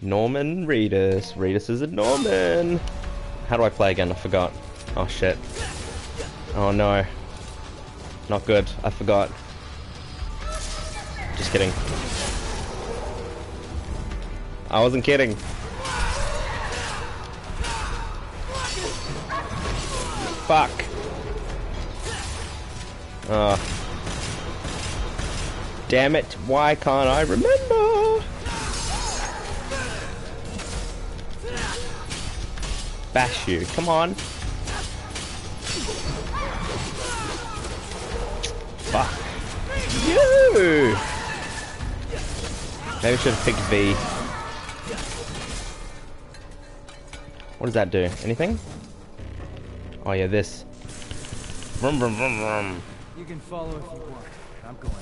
Norman Reedus. Reedus is a Norman. How do I play again? I forgot. Oh shit. Oh no. Not good. I forgot. Just kidding. I wasn't kidding. Fuck. Oh. Damn it, why can't I remember? Bash you, come on. Fuck. You! Maybe I should have picked V. What does that do? Anything? Oh yeah, this. Vroom, vroom, vroom, vroom. You can follow if you want. I'm going.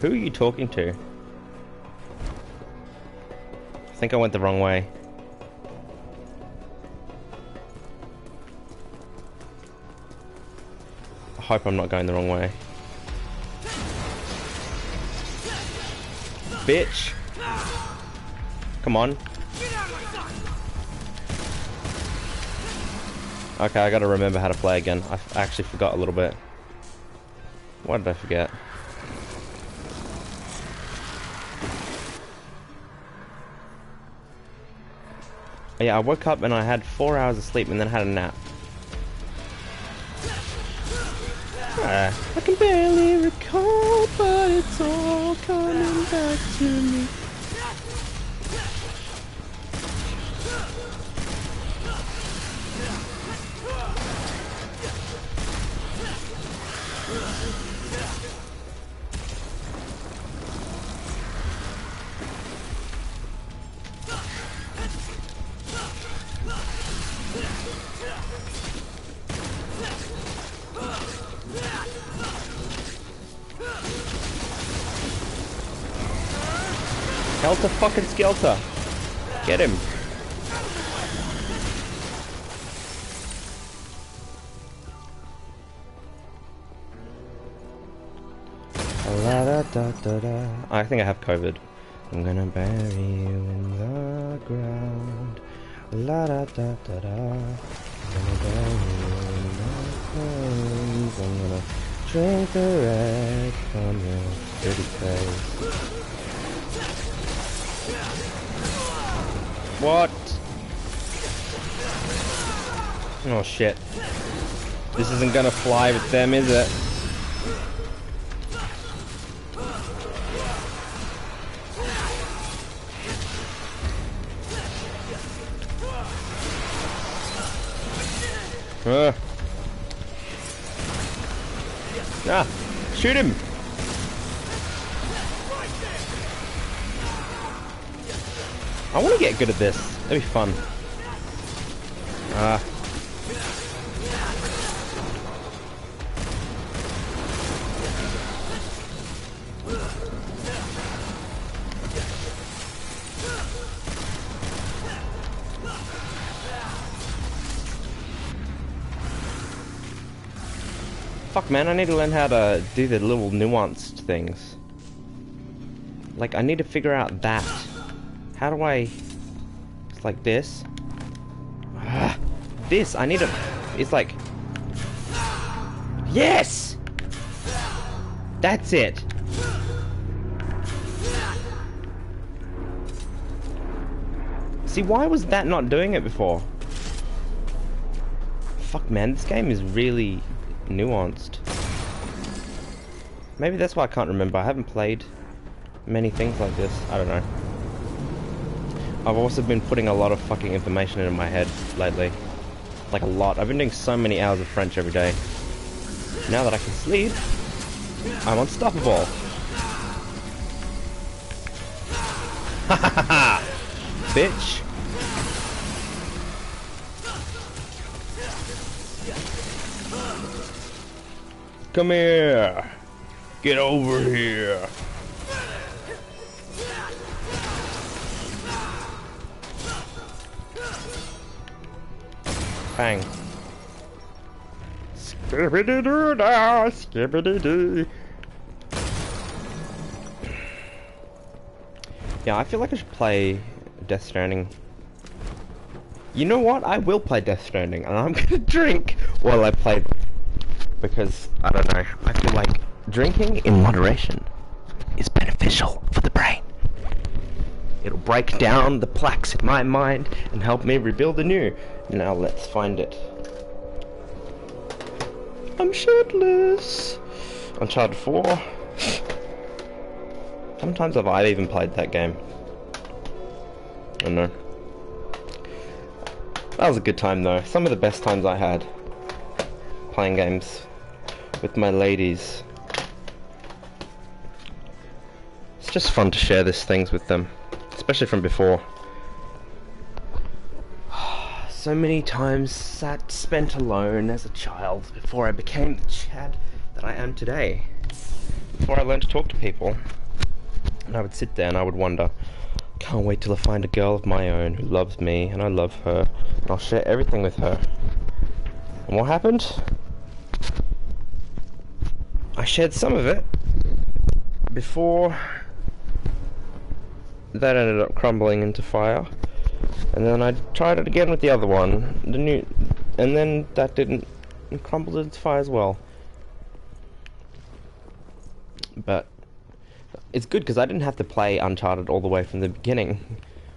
Who are you talking to? I think I went the wrong way. I hope I'm not going the wrong way. Bitch! Come on. Okay, I gotta remember how to play again. I actually forgot a little bit. What did I forget? Yeah, I woke up and I had four hours of sleep and then had a nap. Ah, I can barely recall, but it's all coming back to me. Fucking Skelter. Get him. I think I have COVID. I'm gonna bury you in the ground. La da da da da. I'm gonna bury you in the ground. I'm gonna drink the red from your dirty face. What? Oh shit. This isn't gonna fly with them, is it? Uh. Ah, shoot him! Good at this. That'd be fun. Ah. Fuck man, I need to learn how to do the little nuanced things. Like, I need to figure out that. How do I... Like this. Ah, this, I need to... It's like... Yes! That's it! See, why was that not doing it before? Fuck man, this game is really nuanced. Maybe that's why I can't remember. I haven't played many things like this. I don't know. I've also been putting a lot of fucking information into my head lately. Like a lot. I've been doing so many hours of French every day. Now that I can sleep, I'm unstoppable. Ha! Bitch! Come here! Get over here! Bang. Skibbity doo da, skibbity doo. Yeah, I feel like I should play Death Stranding. You know what? I will play Death Stranding, and I'm gonna drink while I play. Because, I don't know, I feel like drinking in moderation is beneficial for the brain. It'll break down the plaques in my mind and help me rebuild anew. Now let's find it. I'm shirtless. Uncharted 4. Sometimes have I even played that game. I don't know. That was a good time though. Some of the best times I had playing games with my ladies. It's just fun to share these things with them, especially from before. So many times sat spent alone as a child before I became the Chad that I am today. Before I learned to talk to people. And I would sit there and I would wonder, can't wait till I find a girl of my own who loves me and I love her and I'll share everything with her. And what happened? I shared some of it before that ended up crumbling into fire. And then I tried it again with the other one, the new, and then that didn't crumble into fire as well. But it's good because I didn't have to play Uncharted all the way from the beginning.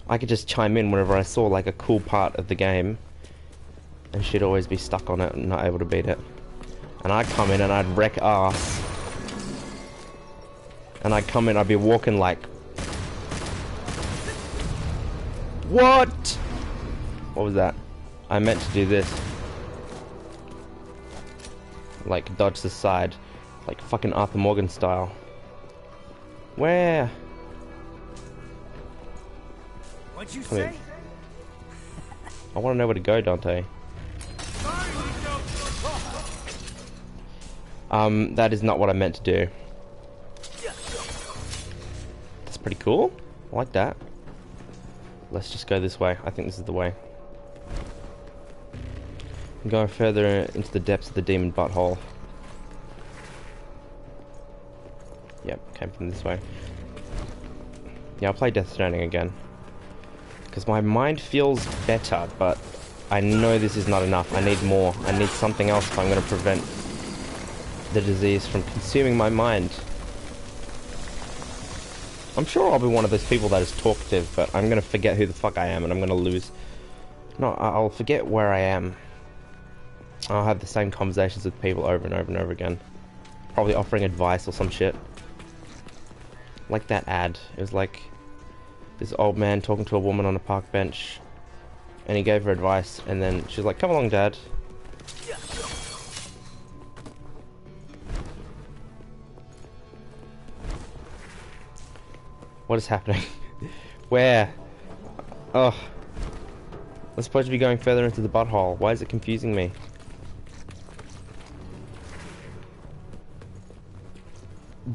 I could just chime in whenever I saw like a cool part of the game, and she'd always be stuck on it and not able to beat it. And I'd come in and I'd wreck ass. And I'd come in, I'd be walking like What? What was that? I meant to do this. Like, dodge the side. Like fucking Arthur Morgan style. Where? What'd you Come here. say? I want to know where to go, Dante. Um, that is not what I meant to do. That's pretty cool. I like that. Let's just go this way. I think this is the way. Going further into the depths of the demon butthole. Yep, came from this way. Yeah, I'll play Death Stranding again. Because my mind feels better, but I know this is not enough. I need more. I need something else if I'm going to prevent the disease from consuming my mind. I'm sure I'll be one of those people that is talkative, but I'm to forget who the fuck I am and I'm to lose. No, I'll forget where I am. I'll have the same conversations with people over and over and over again. Probably offering advice or some shit. Like that ad. It was like this old man talking to a woman on a park bench. And he gave her advice, and then she's like, Come along, dad. What is happening? Where? Oh. I'm supposed to be going further into the butthole. Why is it confusing me?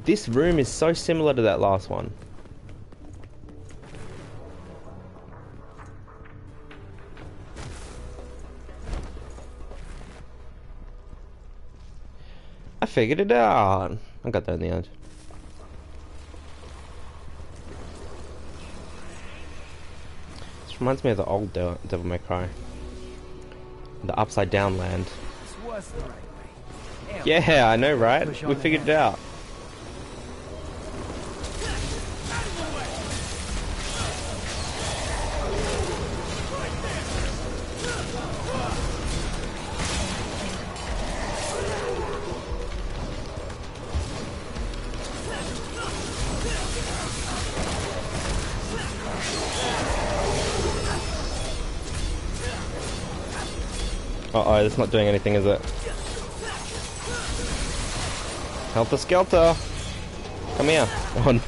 This room is so similar to that last one. I figured it out. I got that in the end. Reminds me of the old De- Devil May Cry. The upside down land. This was the right way. Damn. Yeah, I know, right? We figured it out. That's not doing anything, is it? Helter Skelter! Come here. On.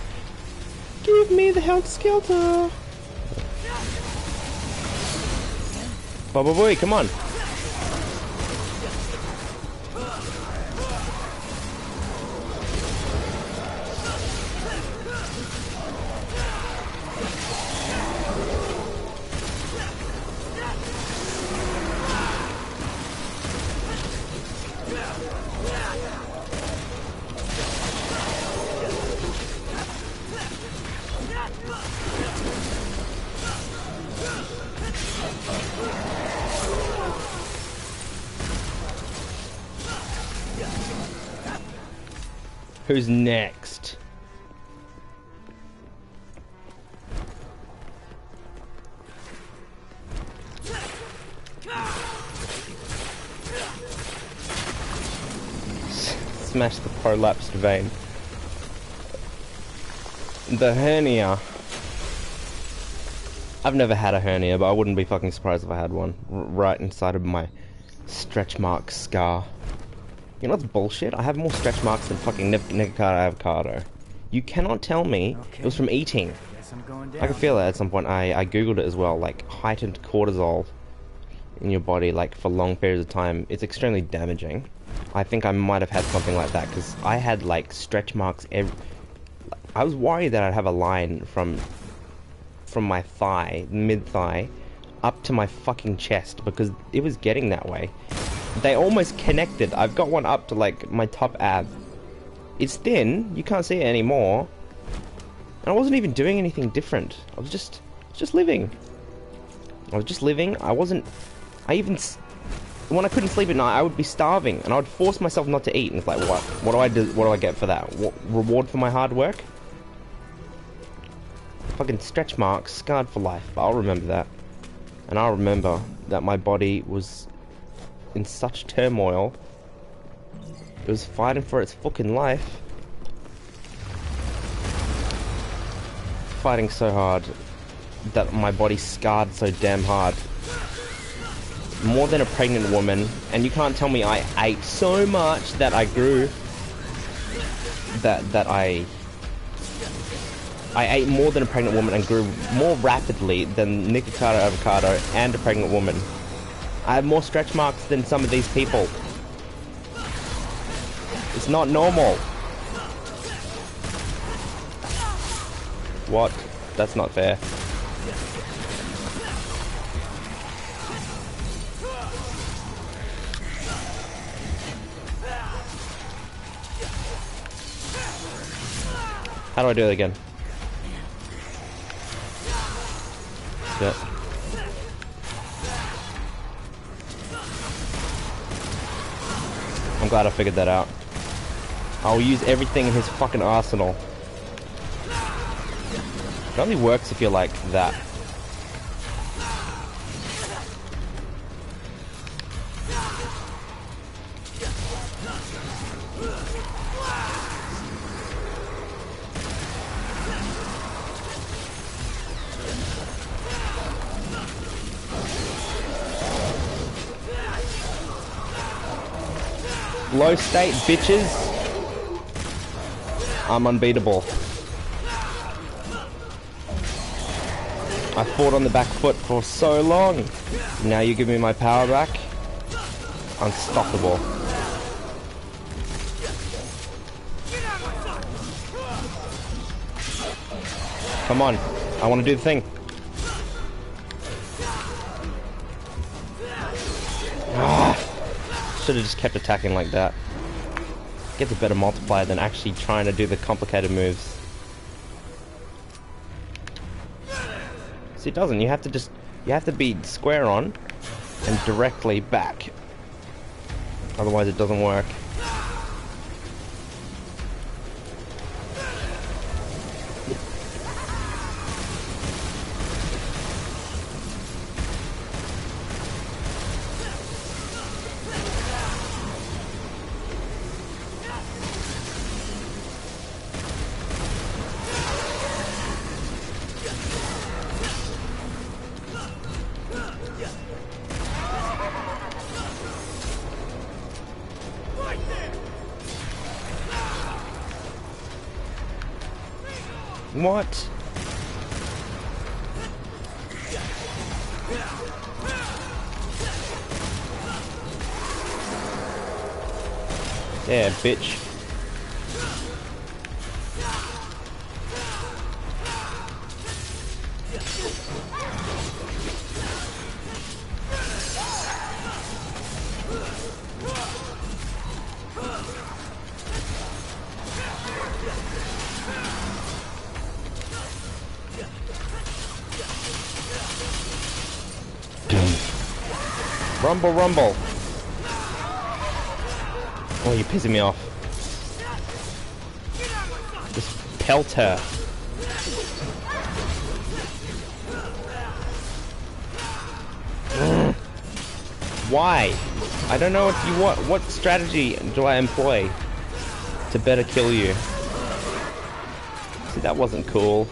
Give me the Helter Skelter! Baba boy, come on! Who's next? Smash the prolapsed vein. The hernia. I've never had a hernia, but I wouldn't be fucking surprised if I had one. R right inside of my stretch mark scar. You know what's bullshit? I have more stretch marks than fucking Nikocado avocado. You cannot tell me it was from eating. I'm going down. I can feel it at some point. I, I googled it as well, like heightened cortisol in your body, like for long periods of time. It's extremely damaging. I think I might have had something like that because I had like stretch marks. Every, I was worried that I'd have a line from from my thigh, mid thigh, up to my fucking chest because it was getting that way. They almost connected. I've got one up to like my top ab. It's thin. You can't see it anymore. And I wasn't even doing anything different. I was just, just living. I was just living. I wasn't. I even when I couldn't sleep at night, I would be starving, and I would force myself not to eat. And it's like, what? What do I do? What do I get for that? What reward for my hard work? Fucking stretch marks, scarred for life. But I'll remember that, and I'll remember that my body was in such turmoil. It was fighting for its fucking life. Fighting so hard that my body scarred so damn hard more than a pregnant woman, and you can't tell me I ate so much that I grew. That that I I ate more than a pregnant woman and grew more rapidly than Nikocado avocado and a pregnant woman. I have more stretch marks than some of these people. It's not normal. What? That's not fair. How do I do it again? Yeah. I'm glad I figured that out. I'll use everything in his fucking arsenal. It only works if you're like that. Low state, bitches. I'm unbeatable. I fought on the back foot for so long. Now you give me my power back. Unstoppable. Come on. I want to do the thing. Should have just kept attacking like that. Gets a better multiplier than actually trying to do the complicated moves. See, it doesn't. You have to just... You have to be square on and directly back. Otherwise it doesn't work. Bitch. Rumble, rumble. Pissing me off. Just pelt her. Why? I don't know what you want. What strategy do I employ to better kill you? See, that wasn't cool.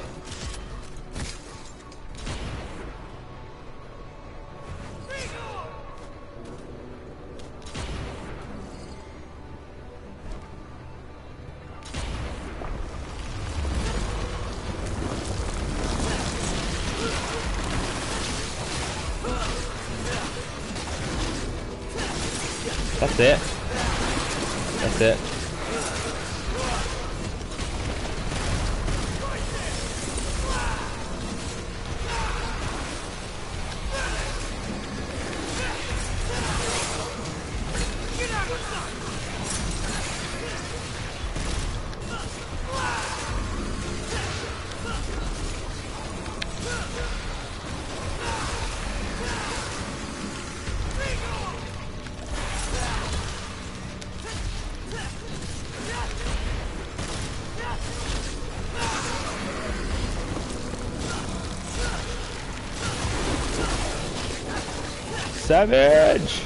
Savage!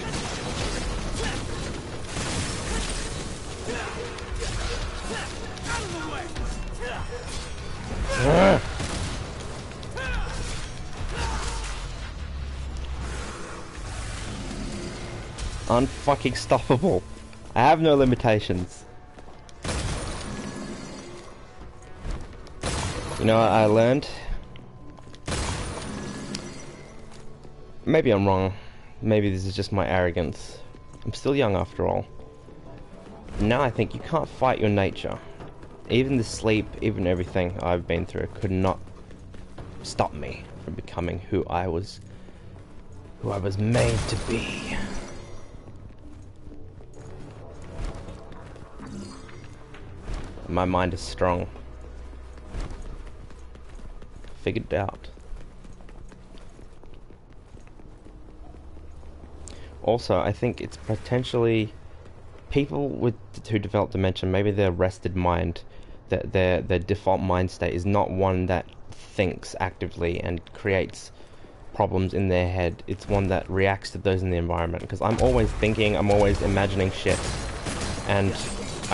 Unfucking stoppable. I have no limitations. You know what I learned? Maybe I'm wrong. Maybe this is just my arrogance. I'm still young after all. Now I think you can't fight your nature. Even the sleep, even everything I've been through could not stop me from becoming who I was who I was made to be. My mind is strong. Figured it out. Also, I think it's potentially people with who develop dementia. Maybe their rested mind, that their their default mind state is not one that thinks actively and creates problems in their head. It's one that reacts to those in the environment. Because I'm always thinking, I'm always imagining shit, and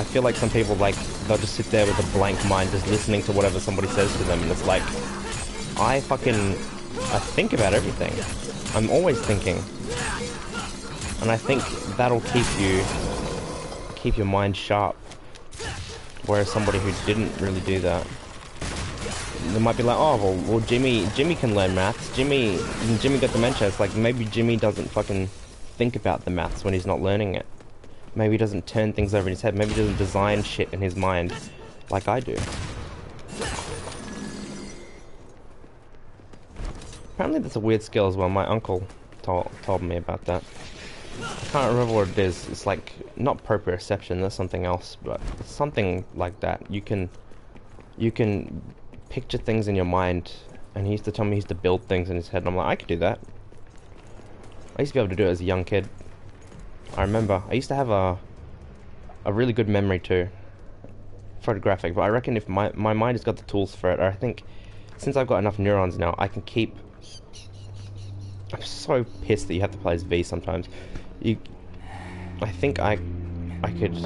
I feel like some people like they'll just sit there with a blank mind, just listening to whatever somebody says to them, and it's like I fucking I think about everything. I'm always thinking, and I think that'll keep you keep your mind sharp. Whereas somebody who didn't really do that, they might be like, oh well, well Jimmy Jimmy can learn maths. Jimmy Jimmy got dementia. It's like maybe Jimmy doesn't fucking think about the maths when he's not learning it. Maybe he doesn't turn things over in his head. Maybe he doesn't design shit in his mind like I do. Apparently that's a weird skill as well. My uncle told, told me about that. I can't remember what it is. It's like, not proprioception, that's something else, but something like that. You can, you can picture things in your mind, and he used to tell me he used to build things in his head, and I'm like, I could do that. I used to be able to do it as a young kid. I remember. I used to have a a really good memory too. Photographic, but I reckon if my my mind has got the tools for it, I think since I've got enough neurons now, I can keep. I'm so pissed that you have to play as V sometimes. You, I think I, I could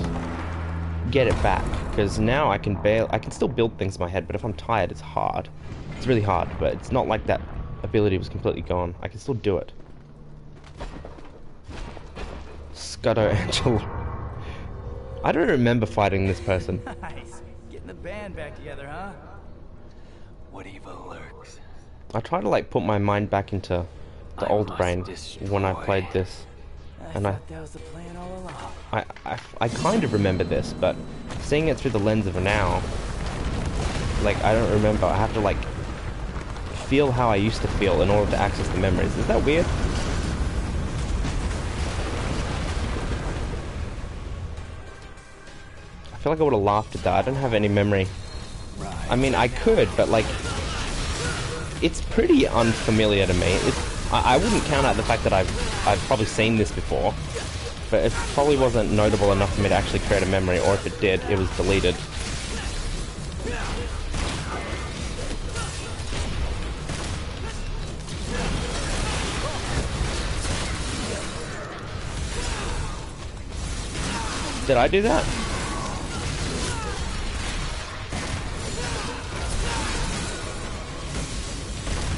get it back because now I can bail. I can still build things in my head, but if I'm tired, it's hard. It's really hard, but it's not like that ability was completely gone. I can still do it. Scudo Angel. I don't remember fighting this person. Nice. Getting the band back together, huh? What evil lurks? I try to like put my mind back into the I old brain when I played this. And I- thought that was the plan all along. I, I, I kind of remember this, but seeing it through the lens of now, like I don't remember. I have to like feel how I used to feel in order to access the memories. Is that weird? I feel like I would have laughed at that. I don't have any memory. I mean, I could, but like, it's pretty unfamiliar to me. It's, I, I wouldn't count out the fact that I've, I've probably seen this before, but it probably wasn't notable enough for me to actually create a memory, or if it did, it was deleted. Did I do that?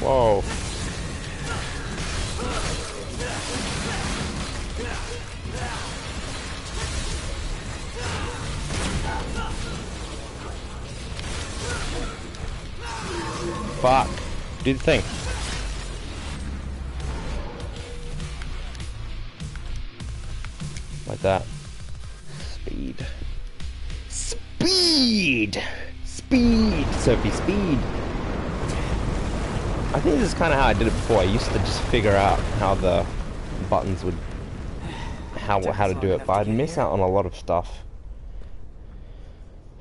Whoa. Fuck. Do the thing. Like that. Speed. Speed! Speed! Sophie, speed! I think this is kind of how I did it before. I used to just figure out how the buttons would... How, how to do it, but I'd miss out on a lot of stuff.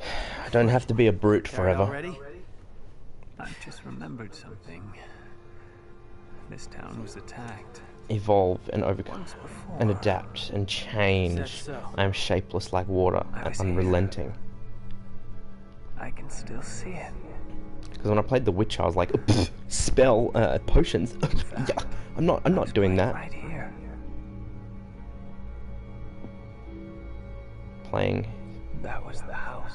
I don't have to be a brute forever. Already? I just remembered something. This town was attacked Evolve and overcome. And adapt and change. So? I am shapeless like water and here. unrelenting. I can still see it. Because when I played The Witch, I was like, spell uh, potions. yeah, I'm not. I'm not doing that. Right here. Playing, That was the house.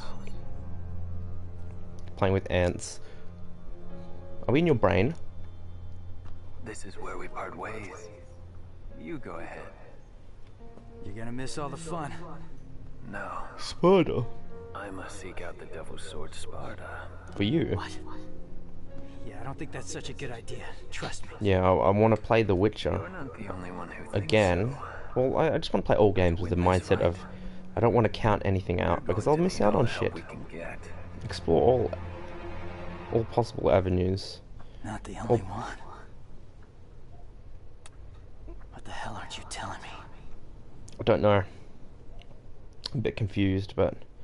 playing with ants. Are we in your brain? This is where we part ways. You go ahead. You're gonna miss all the fun. No, Sparda. I must seek out the Devil's Sword Sparda. For you. What? Yeah, I don't think that's such a good idea. Trust me. Yeah, I, I want to play The Witcher You're not the only one who again. so. Well, I, I just want to play all games with the mindset of I don't want to count anything out because I'll miss out on shit. We can get. Explore all, all possible avenues. Not the only one. What the hell aren't you telling me? I don't know. I'm a bit confused, but I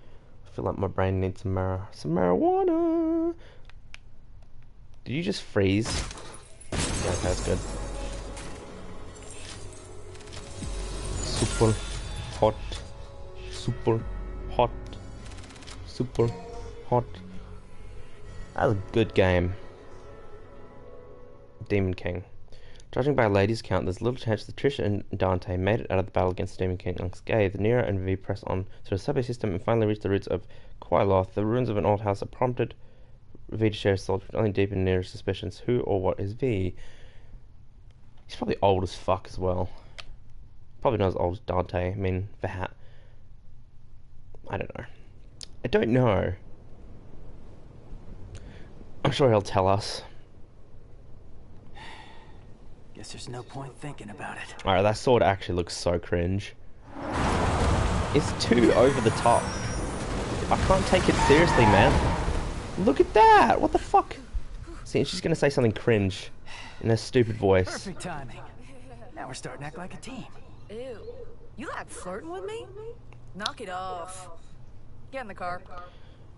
feel like my brain needs some mar- some marijuana. Did you just freeze? Yeah, okay, that's good. Super hot. Super hot. Super hot. That was a good game. Demon King. Judging by Lady's count, there's little chance that Trisha and Dante made it out of the battle against the Demon King unscathed. Nero and V press on through the subway system and finally reach the roots of Qliphoth. The ruins of an old house have prompted V to share his thoughts, which only deepened Nero's suspicions. Who or what is V? He's probably old as fuck as well. Probably not as old as Dante. I mean, Vahat. I don't know. I don't know. I'm sure he'll tell us. Guess there's no point thinking about it. Alright, that sword actually looks so cringe. It's too over the top. I can't take it seriously, man. Look at that! What the fuck? See, she's gonna say something cringe in her stupid voice. Perfect timing. Now we're starting to act like a team. Ew. You like flirting with me? Knock it off. Get in the car.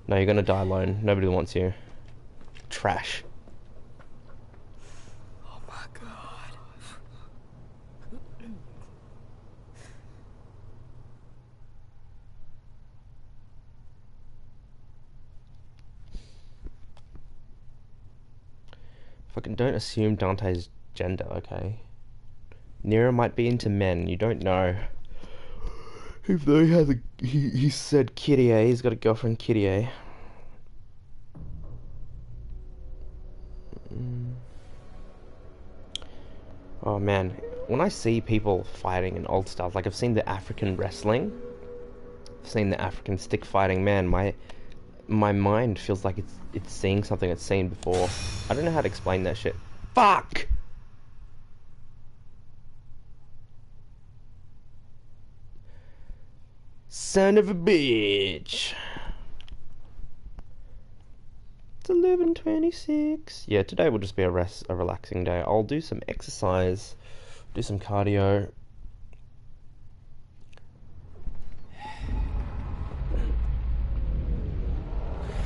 No, you're gonna die alone. Nobody wants you. Trash. Oh my god. Fucking don't assume Dante's gender, okay? Nero might be into men, you don't know. Even though he has a he, he said Kyrie, he's got a girlfriend Kyrie. Mm. Oh man, when I see people fighting in old styles, like I've seen the African wrestling, I've seen the African stick fighting, man, my my mind feels like it's it's seeing something it's seen before. I don't know how to explain that shit. Fuck! Son of a bitch. It's eleven twenty six. Yeah, today will just be a rest, a relaxing day. I'll do some exercise, do some cardio.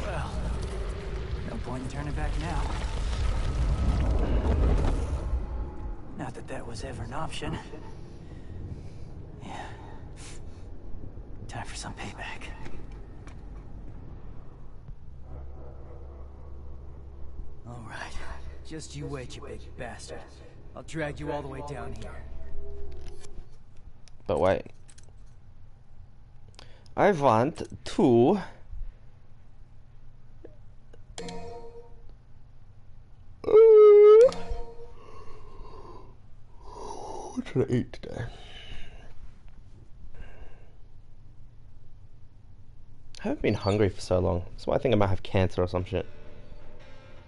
Well, no point in turning back now. Not that that was ever an option. Yeah. Time for some payback. All right. Just you wait, you big bastard. I'll drag you all the way down here. But wait. I want to what should I eat today? I haven't been hungry for so long. That's why I think I might have cancer or some shit.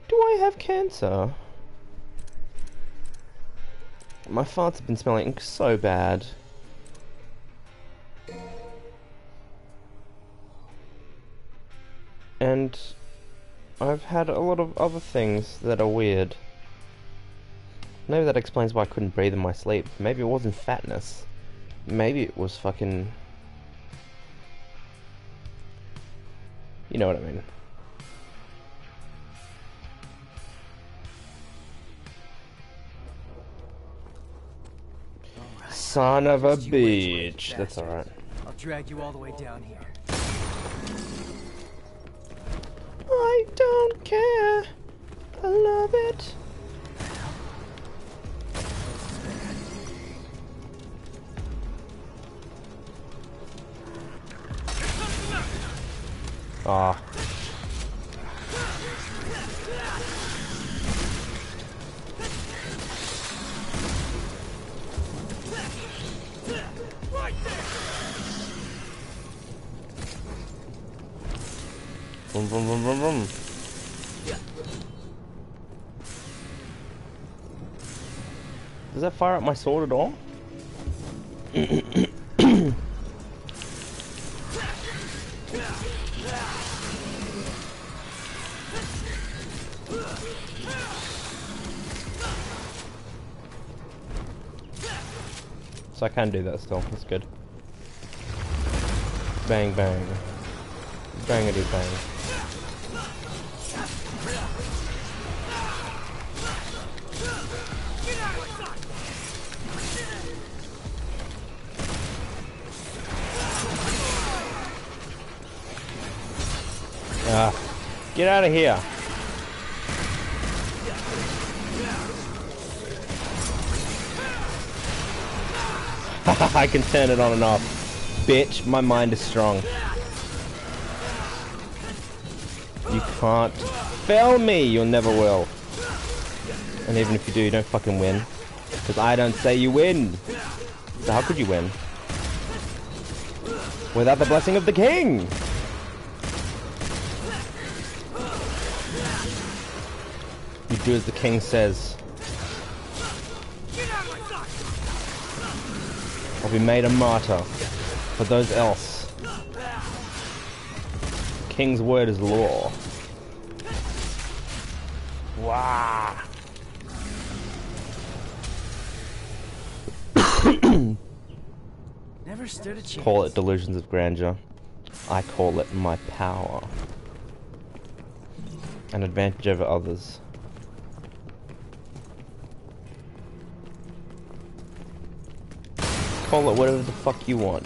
Do I have cancer? My farts have been smelling so bad. And I've had a lot of other things that are weird. Maybe that explains why I couldn't breathe in my sleep. Maybe it wasn't fatness. Maybe it was fucking... You know what I mean. Son of a Just you wait till it's bitch. That's alright. I'll drag you all the way down here. I don't care. I love it. Ah. Vroom, vroom, vroom, vroom, vroom. Does that fire up my sword at all? can do that still. That's good. Bang bang. Bangity bang. Ah, get out of here. I can turn it on and off. Bitch, my mind is strong. You can't fail me, you'll never will. And even if you do, you don't fucking win. Because I don't say you win. So how could you win? Without the blessing of the king! You do as the king says. Be made a martyr for those else. King's word is law. Wow. Never stood a chance. Call it delusions of grandeur. I call it my power. An advantage over others. Call it whatever the fuck you want.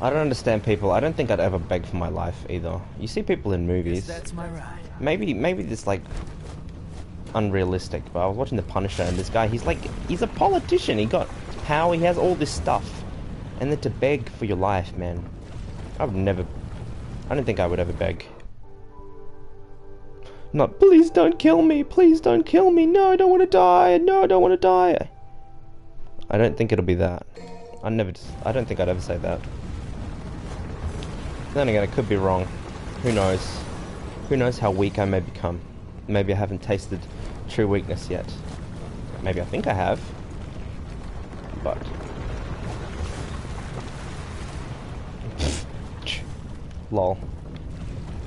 I don't understand people. I don't think I'd ever beg for my life either. You see people in movies. that's my ride. Maybe maybe this like unrealistic, but I was watching The Punisher and this guy, he's like he's a politician. He got power, he has all this stuff. And then to beg for your life, man. I would never I don't think I would ever beg. Not please don't kill me, please don't kill me, no I don't wanna die, no I don't wanna die. I don't think it'll be that. I never I don't think I'd ever say that. Then again, I could be wrong. Who knows? Who knows how weak I may become? Maybe I haven't tasted true weakness yet. Maybe I think I have. But. Lol.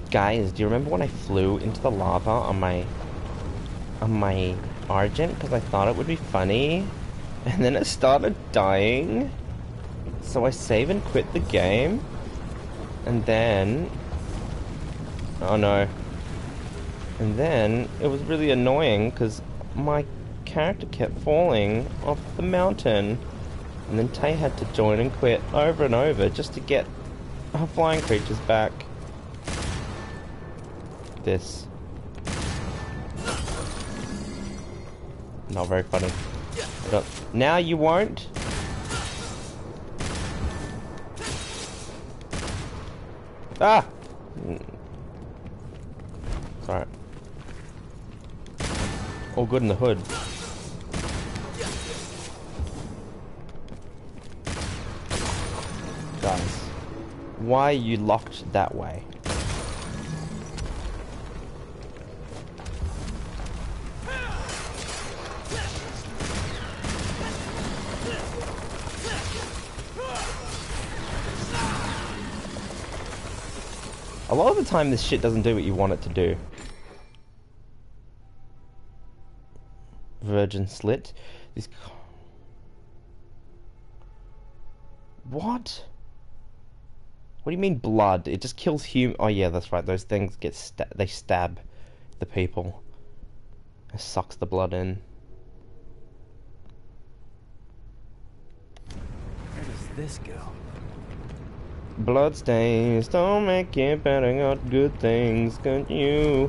Guys, do you remember when I flew into the lava on my. on my Argent? Because I thought it would be funny. And then it started dying. So I save and quit the game. And then. Oh no. And then it was really annoying because my character kept falling off the mountain. And then Tay had to join and quit over and over just to get her flying creatures back. This. Not very funny. But now you won't? Ah! Sorry. It's alright. All good in the hood. Guys, why are you locked that way? Lot of the time this shit doesn't do what you want it to do. Virgin slit. This. What? What do you mean blood? It just kills hum. Oh yeah, that's right. Those things get sta they stab the people. It sucks the blood in. Where does this go? Bloodstains don't make it better, got good things, can you?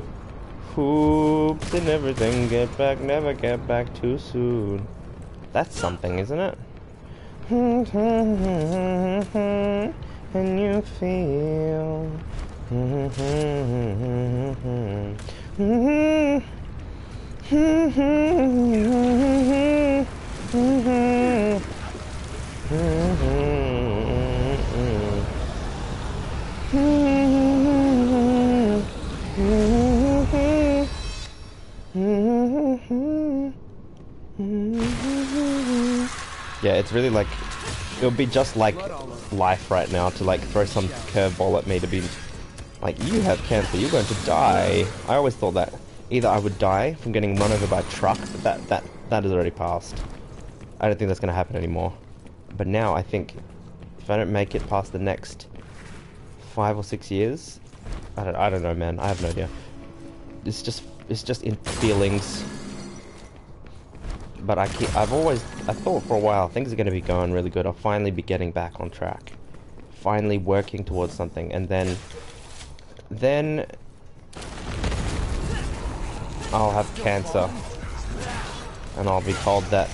Hoops and everything, get back, never get back too soon. That's something, isn't it? And you feel. Yeah, it's really like it would be just like life right now to like throw some curveball at me to be like, you have cancer, you're going to die. I always thought that either I would die from getting run over by a truck, but that that that has already passed. I don't think that's going to happen anymore. But now I think if I don't make it past the next five or six years, I don't I don't know, man. I have no idea. It's just it's just in feelings but I keep, I've always, I thought for a while things are going to be going really good. I'll finally be getting back on track. Finally working towards something. And then, then I'll have cancer. And I'll be told that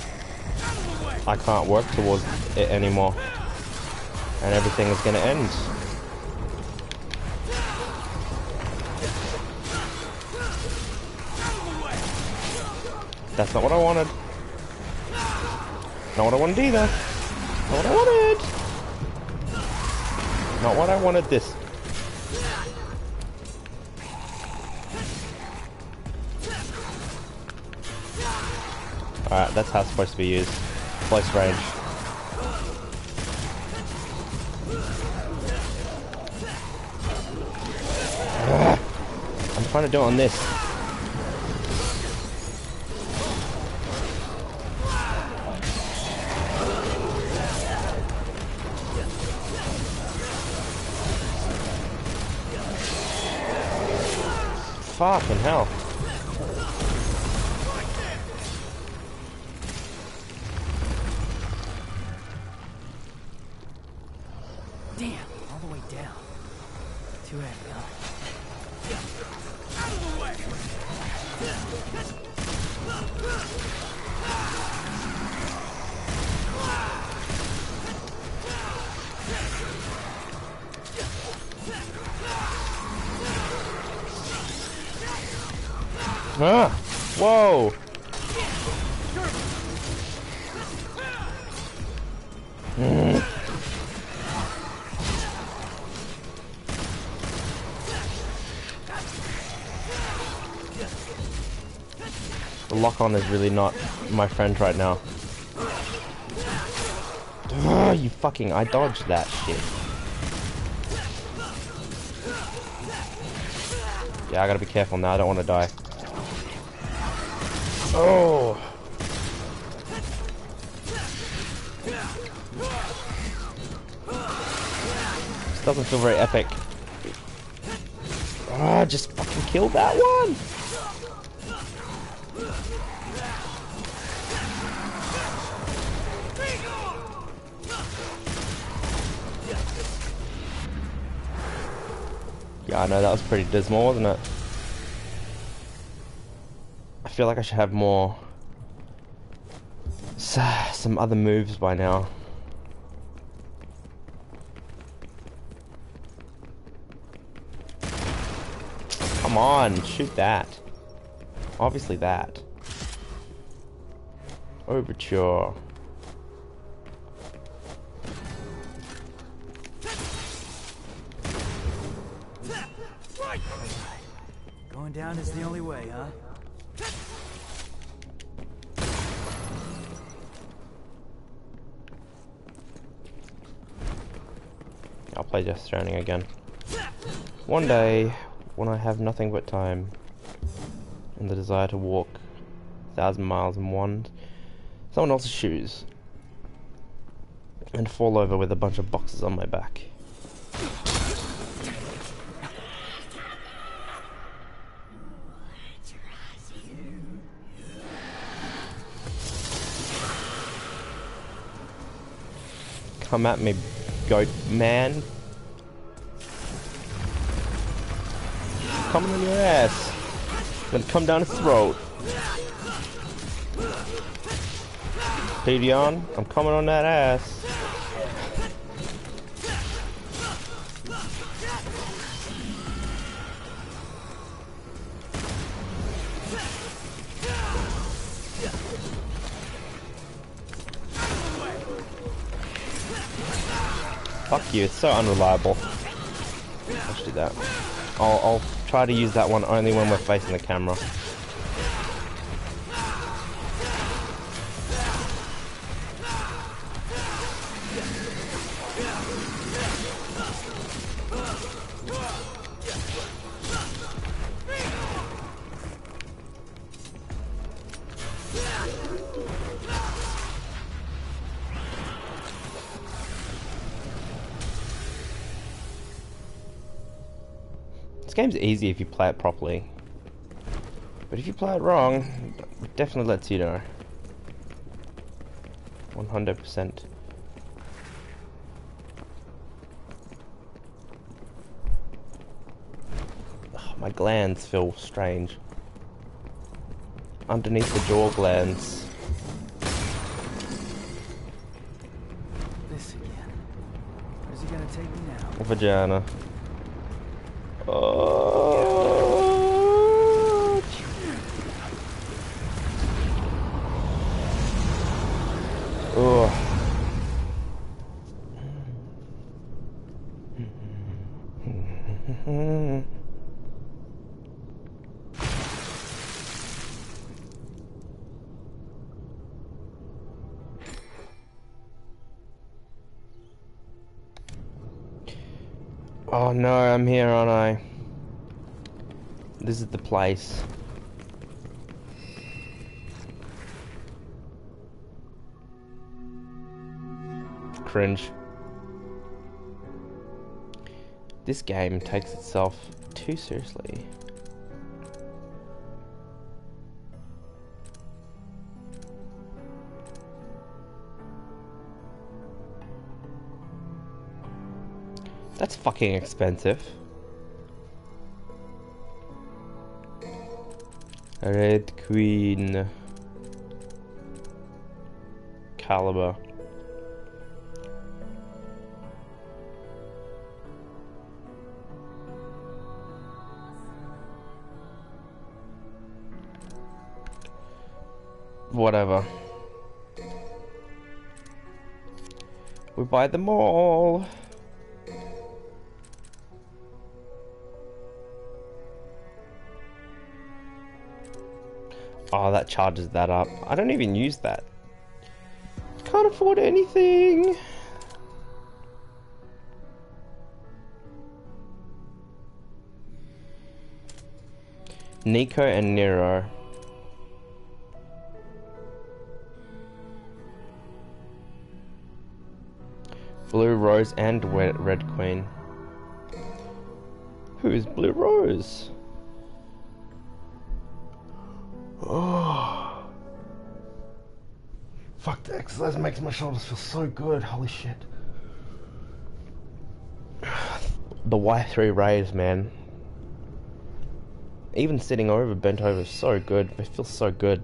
I can't work towards it anymore. And everything is going to end. That's not what I wanted. Not what I wanted either. Not what I wanted. Not what I wanted this. Alright, that's how it's supposed to be used. Close range. Ugh. I'm trying to do it on this. Fucking hell. Damn, all the way down. Too heavy, Ah! Whoa! The lock on is really not my friend right now. Ah, you fucking, I dodged that shit. Yeah, I gotta be careful now, I don't want to die. Oh! This doesn't feel very epic. Ah, just fucking kill that one! Yeah, I know, that was pretty dismal, wasn't it? Feel like I should have more some other moves by now. Come on, shoot that. Obviously that. Overture. Play Death Stranding again. One day, when I have nothing but time and the desire to walk a thousand miles in one someone else's shoes and fall over with a bunch of boxes on my back. Come at me, goat man. Coming on your ass. Gonna come down his throat. Pedion, I'm coming on that ass. Fuck you, it's so unreliable. Let's do that. I'll, I'll try to use that one only when we're facing the camera. Game's easy if you play it properly. But if you play it wrong, it definitely lets you know. 100%. Ugh, my glands feel strange. Underneath the jaw glands. This again. Where's he gonna take me now? Vagina. Oh. Place. Cringe. This game takes itself too seriously. That's fucking expensive. Red Queen. Caliber. Whatever. We buy them all. Oh, that charges that up. I don't even use that. Can't afford anything. Nico and Nero. Blue Rose and Red Queen. Who is Blue Rose? Exercise makes my shoulders feel so good. Holy shit. The Y3 raise, man. Even sitting over, bent over, is so good. It feels so good.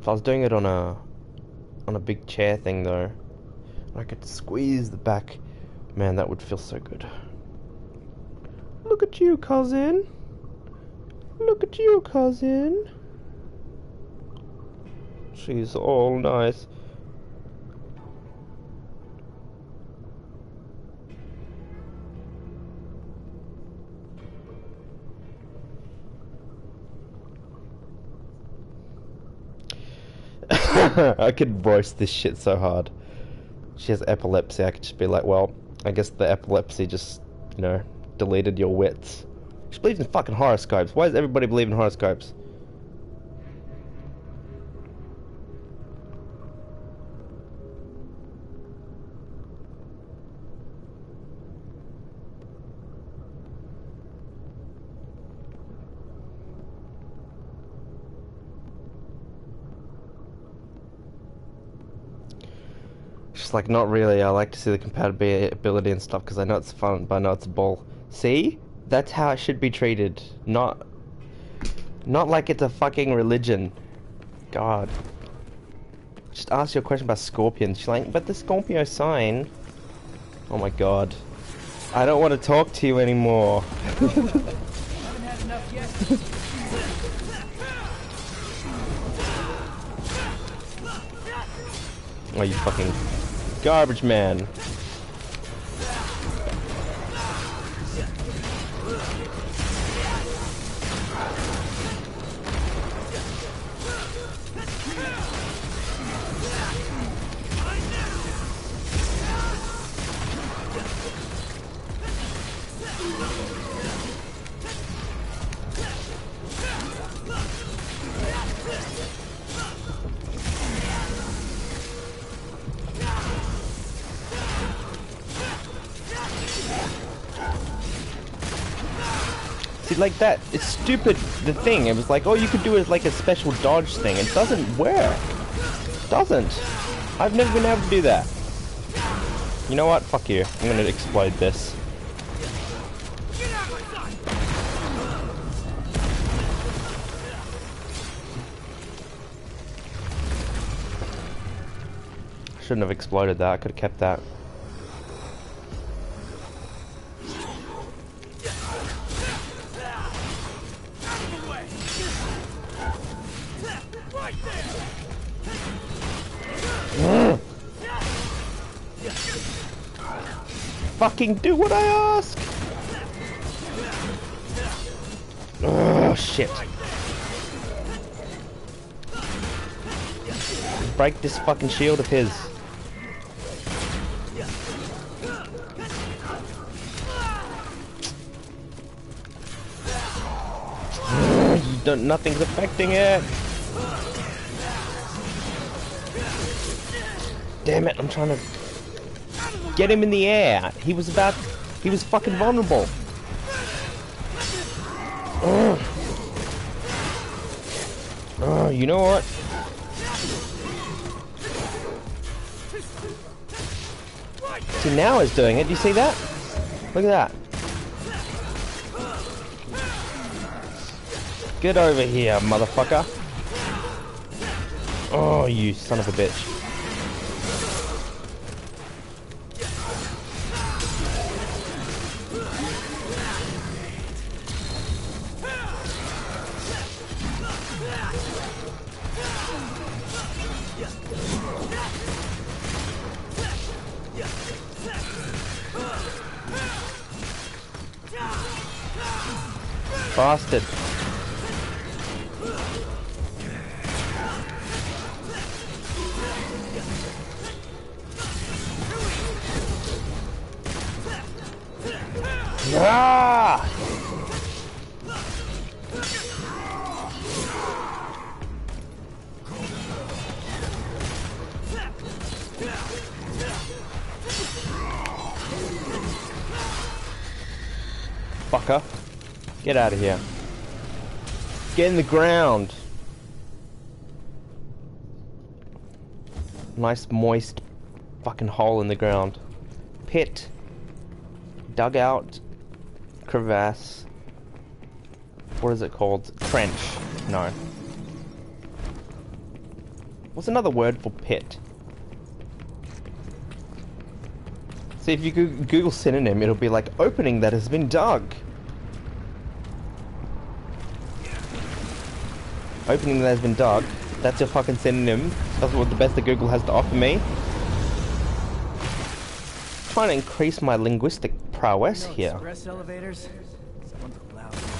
If I was doing it on a on a big chair thing though, I could squeeze the back. Man, that would feel so good. Look at you, cousin. Look at you, cousin. She's all nice. I could roast this shit so hard. She has epilepsy. I could just be like, well, I guess the epilepsy just, you know, deleted your wits. She believes in fucking horoscopes. Why does everybody believe in horoscopes? Like, not really. I like to see the compatibility and stuff because I know it's fun, but I know it's a ball. See? That's how it should be treated. Not, not like it's a fucking religion. God. Just ask you a question about scorpions. She's like, but the Scorpio sign. Oh my god. I don't want to talk to you anymore. oh, you fucking garbage man. Like that, it's stupid, the thing. It was like, oh, you could do it like a special dodge thing. It doesn't work. Doesn't. I've never been able to do that. You know what? Fuck you. I'm gonna explode this. Shouldn't have exploded that. I could have kept that. Fucking do what I ask! Oh shit. Break this fucking shield of his. Nothing's affecting it. Damn it, I'm trying to get him in the air. He was about, he was fucking vulnerable. Oh, oh you know what? See, now it's doing it. Do you see that? Look at that. Get over here, motherfucker. Oh, you son of a bitch. Out of here. Get in the ground. Nice moist fucking hole in the ground. Pit. Dugout. Crevasse. What is it called? Trench. No. What's another word for pit? See, if you Google synonym, it'll be like opening that has been dug. Opening that has been dug. That's your fucking synonym. That's what the best that Google has to offer me. Trying to increase my linguistic prowess No here.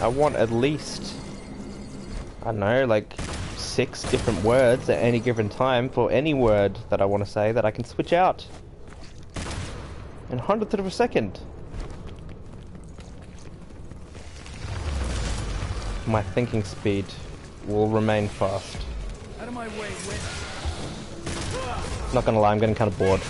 I want at least, I don't know, like six different words at any given time for any word that I want to say that I can switch out. In hundredth of a second. My thinking speed will remain fast. Out of my way. Not gonna lie, I'm getting kind of bored.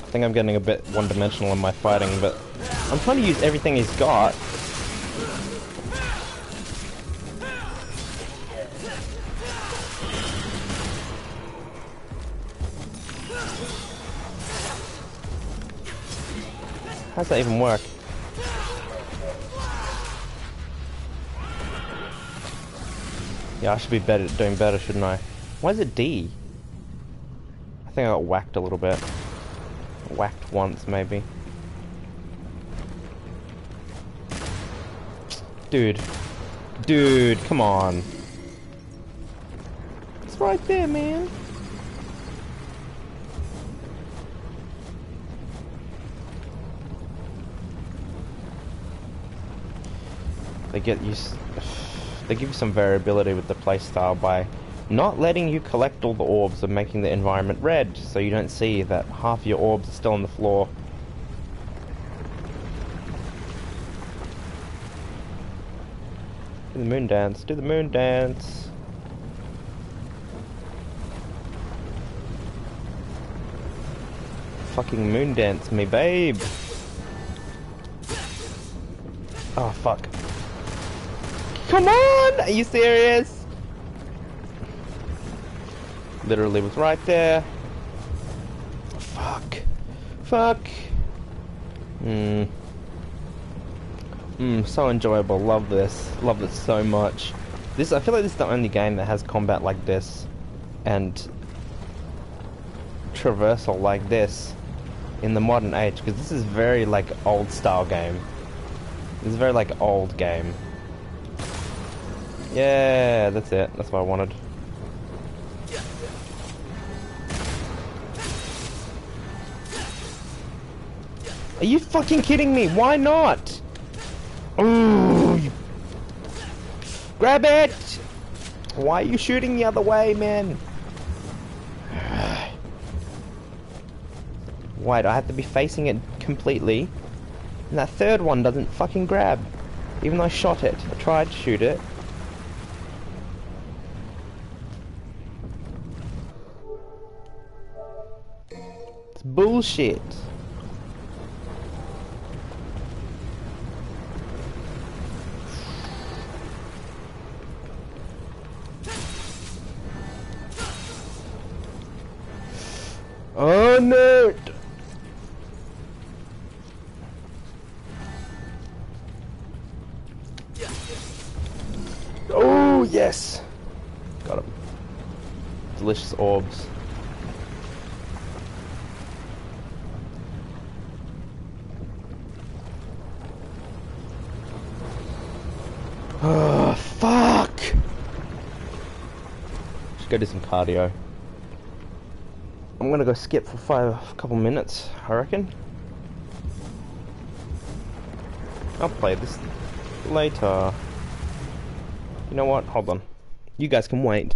I think I'm getting a bit one-dimensional in my fighting, but I'm trying to use everything he's got. How's that even work? Yeah, I should be better doing better, shouldn't I? Why is it D? I think I got whacked a little bit. Whacked once, maybe. Dude. Dude, come on. It's right there, man. They get you. They give you some variability with the playstyle by not letting you collect all the orbs and making the environment red, so you don't see that half your orbs are still on the floor. Do the moon dance. Do the moon dance. Fucking moon dance me, babe. Oh, fuck. Come on! Are you serious? Literally was right there. Fuck. Fuck. Hmm. Hmm, so enjoyable. Love this. Love this so much. This I feel like this is the only game that has combat like this and traversal like this in the modern age because this is very like old style game. This is very like old game. Yeah, that's it. That's what I wanted. Are you fucking kidding me? Why not? Ooh. you- Grab it! Why are you shooting the other way, man? Do I have to be facing it completely? And that third one doesn't fucking grab. Even though I shot it. I tried to shoot it. It's bullshit. Oh! Oh yes! Got him. Delicious orbs. Oh fuck! Should go do some cardio. Go skip for five, a couple minutes, I reckon. I'll play this later. You know what? Hold on. You guys can wait.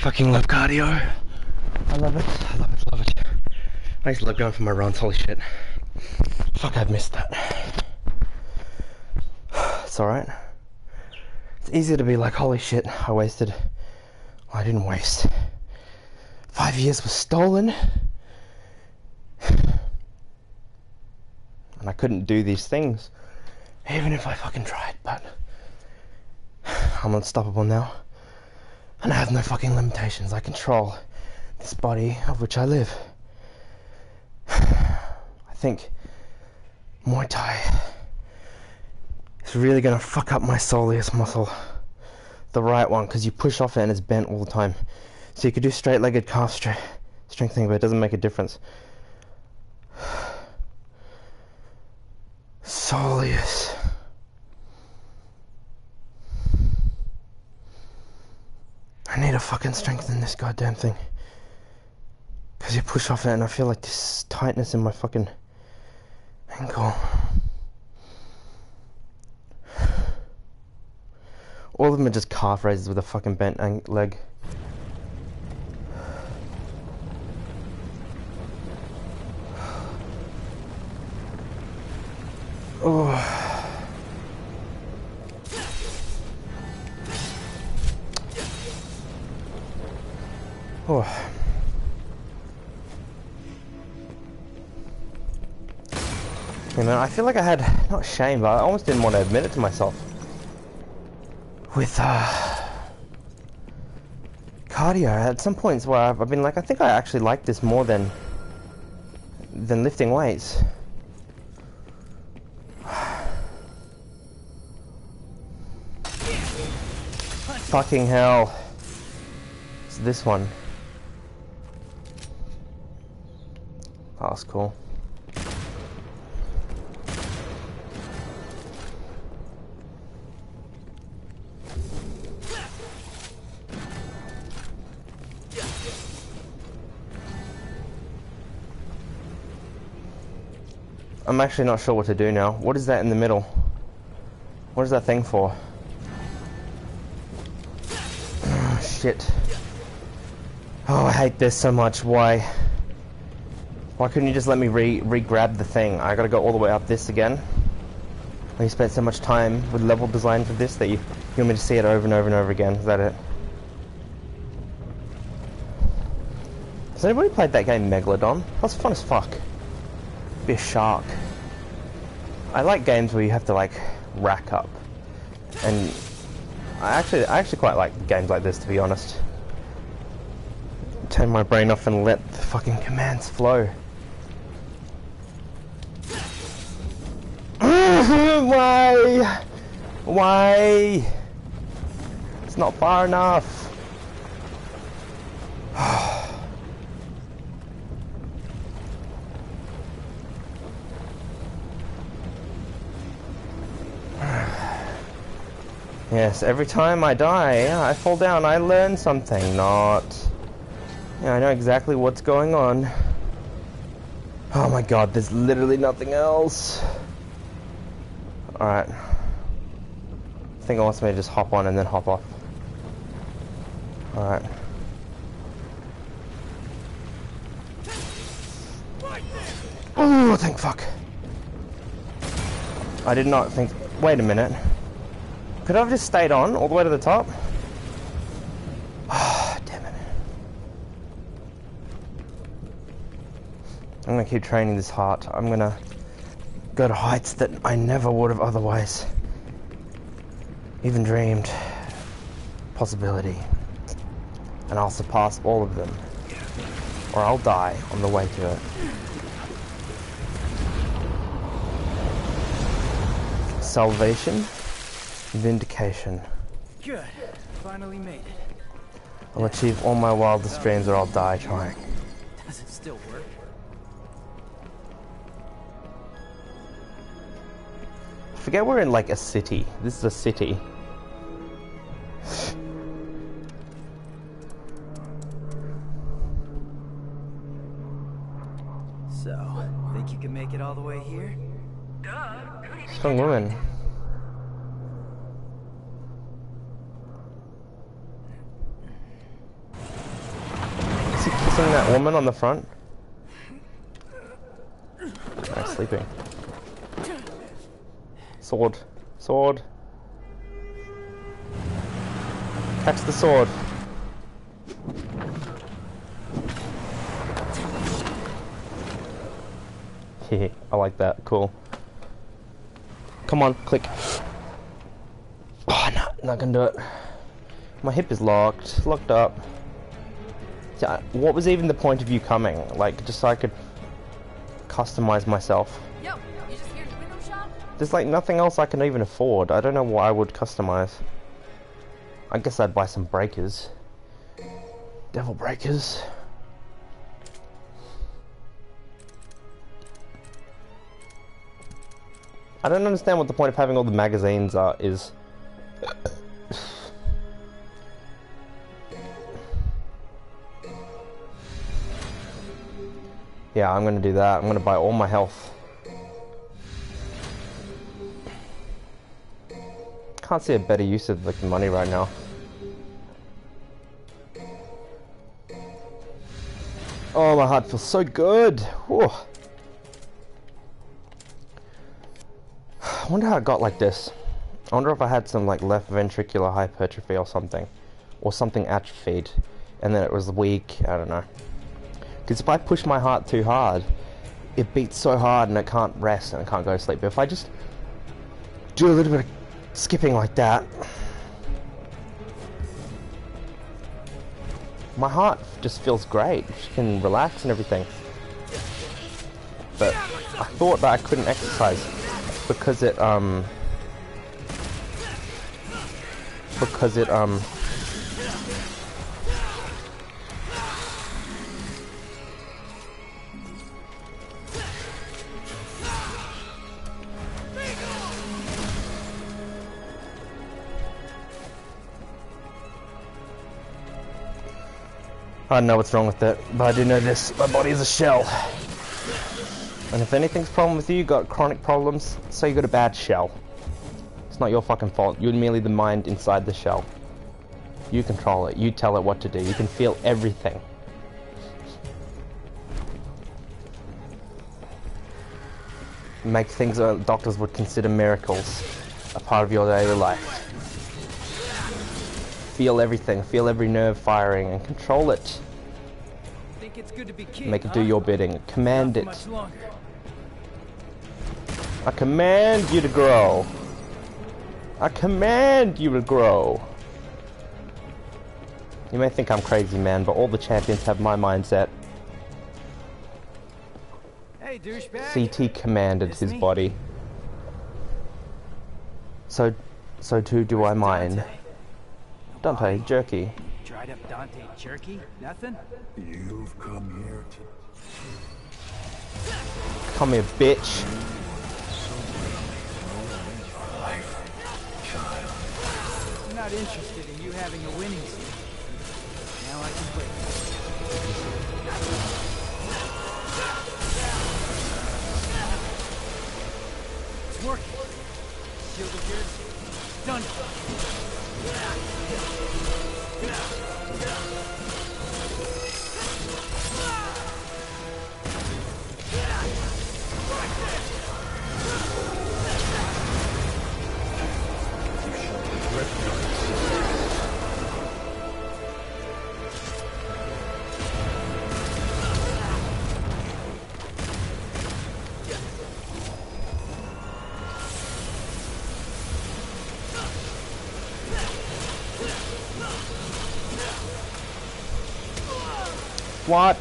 Fucking love cardio. I love it. I love it. Love it. I used to love going for my runs. Holy shit. Fuck, I've missed that. It's alright. It's easier to be like, holy shit, I wasted. Well, I didn't waste. Five years was stolen. And I couldn't do these things. Even if I fucking tried, but. I'm unstoppable now. And I have no fucking limitations. I control this body of which I live. I think Muay Thai is really gonna fuck up my soleus muscle. The right one, because you push off it and it's bent all the time. So you could do straight legged calf stre- strengthening, but it doesn't make a difference. Soleus. I need to fucking strengthen this goddamn thing. Because you push off it and I feel like this tightness in my fucking ankle. All of them are just calf raises with a fucking bent leg. Feel like I had not shame, but I almost didn't want to admit it to myself. With uh, cardio, at some points where I've, I've been like, I think I actually like this more than than lifting weights. Fucking hell. It's this one. That was cool. I'm actually not sure what to do now. What is that in the middle? What is that thing for? Oh, shit. Oh, I hate this so much. Why? Why couldn't you just let me re re-grab the thing? I gotta go all the way up this again. You spent so much time with level design for this that you, you want me to see it over and over and over again. Is that it? Has anybody played that game Megalodon? That's fun as fuck. Be a shark. I like games where you have to like rack up. And I actually I actually quite like games like this to be honest. Turn my brain off and let the fucking commands flow. Why? Why? It's not far enough. Yes, every time I die, I fall down, I learn something, not... Yeah, I know exactly what's going on. Oh my god, there's literally nothing else. Alright. I think it wants me to just hop on and then hop off. Alright. Oh, thank fuck. I did not think... Wait a minute. Could I have just stayed on all the way to the top? Damn it. I'm gonna keep training this heart. I'm gonna go to heights that I never would have otherwise even dreamed possibility. And I'll surpass all of them. Or I'll die on the way to it. Salvation, vindication. Good. Finally made it. I'll achieve all my wildest dreams or I'll die trying. Does it still work? Forget we're in like a city. This is a city. On the front? Oh, sleeping. Sword. Sword. Catch the sword. Hehe, I like that. Cool. Come on, click. Oh, no, not gonna do it. My hip is locked, locked up. Yeah, what was even the point of you coming? Like, just so I could customize myself. Yo, you just here to window shop? There's like nothing else I can even afford. I don't know what I would customize. I guess I'd buy some breakers. Devil breakers. I don't understand what the point of having all the magazines are is. Yeah, I'm gonna do that. I'm gonna buy all my health. Can't see a better use of like money right now. Oh, my heart feels so good. Whew. I wonder how I got like this. I wonder if I had some like left ventricular hypertrophy or something. Or something atrophied. And then it was weak. I don't know. Because if I push my heart too hard, it beats so hard and it can't rest and it can't go to sleep. But if I just do a little bit of skipping like that, my heart just feels great. She can relax and everything. But I thought that I couldn't exercise because it um because it um I don't know what's wrong with it, but I do know this. My body is a shell. And if anything's problem with you, you got chronic problems, so you got a bad shell. It's not your fucking fault. You're merely the mind inside the shell. You control it. You tell it what to do. You can feel everything. Make things that doctors would consider miracles a part of your daily life. Feel everything. Feel every nerve firing and control it. Think it's good to be king, Make it do huh? your bidding. Command it. for much longer. I command you to grow. I command you to grow. You may think I'm crazy, man, but all the champions have my mindset. Hey, douchebag. CT commanded his me? body. So, so too do I mine. Dante, jerky. Dried up Dante jerky? Nothing? You've come here to Come here, bitch. I'm not interested in you having a winning streak. Now I can wait. It's working. Shield of yours. Done. Thank you. What?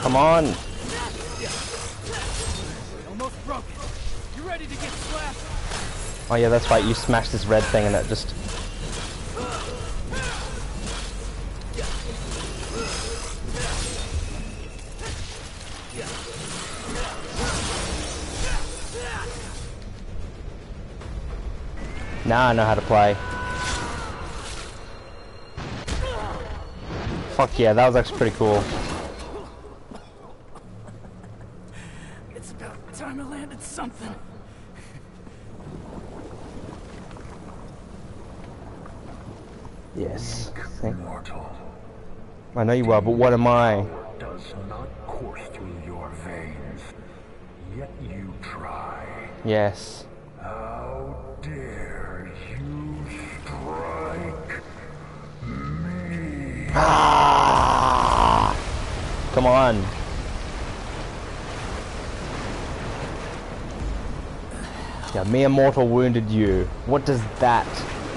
Come on. Almost broken. You ready to get slapped? Oh yeah, that's right. You smashed this red thing and that just. Now I know how to play. Fuck yeah, that was actually pretty cool. It's about time I landed something. Yes. See? Mortal. I know you are, but what am I? Does not course through your veins. Yet you try. Yes. How dare you strike me? Ah! Come on. Yeah, mere mortal wounded you. What does that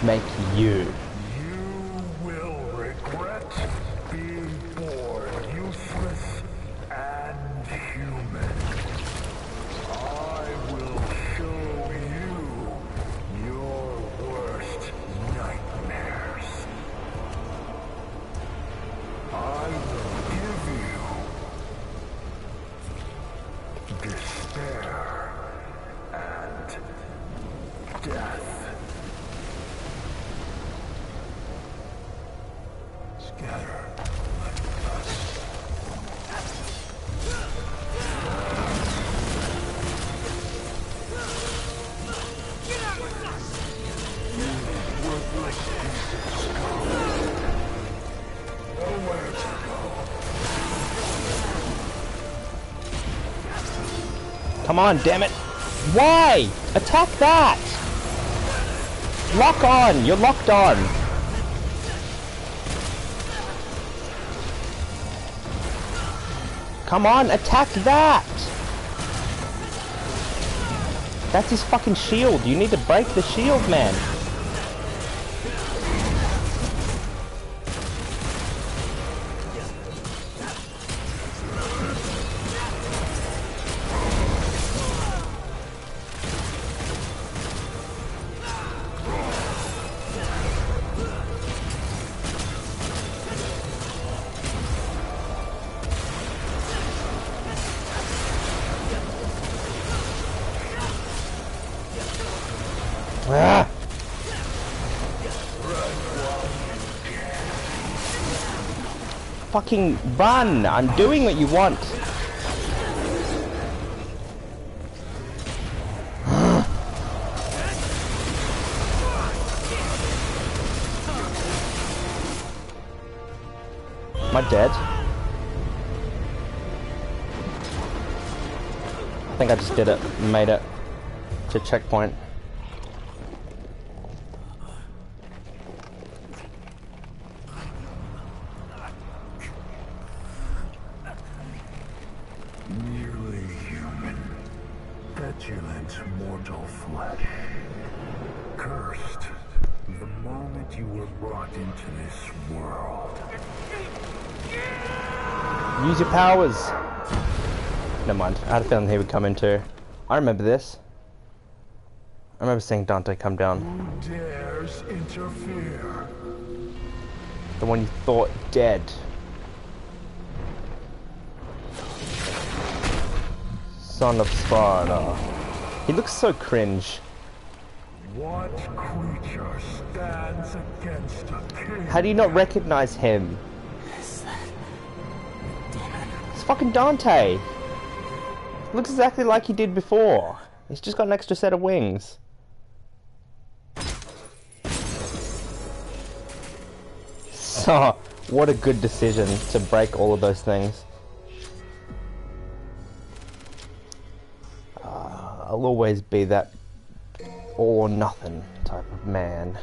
make? You on, damn it. Why? Attack that! Lock on! You're locked on! Come on, attack that! That's his fucking shield. You need to break the shield, man. Fucking run! I'm doing what you want. Am I dead? I think I just did it. Made it to checkpoint. I had a feeling he would come in too. I remember this. I remember seeing Dante come down. Who dares interfere? The one you thought dead. Son of Sparda. He looks so cringe. What creature stands against a king? How do you not recognize him? It's fucking Dante. Looks exactly like he did before. He's just got an extra set of wings. So, what a good decision to break all of those things. Uh, I'll always be that all or nothing type of man.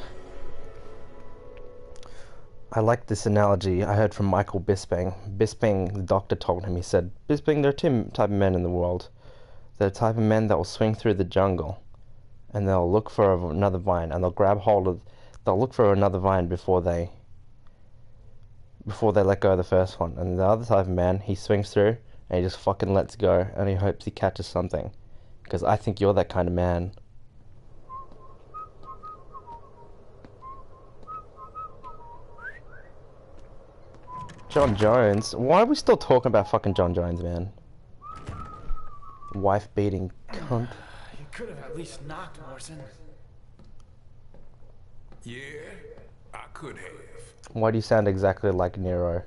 I like this analogy I heard from Michael Bisping. Bisping, the doctor told him, he said, Bisping, there are two type of men in the world. There are the type of men that will swing through the jungle and they'll look for another vine and they'll grab hold of, they'll look for another vine before they, before they let go of the first one. And the other type of man, he swings through and he just fucking lets go and he hopes he catches something. Because I think you're that kind of man. Jon Jones? Why are we still talking about fucking Jon Jones, man? Wife beating cunt. You could have at least knocked, Morrison. Yeah, I could have. Why do you sound exactly like Nero?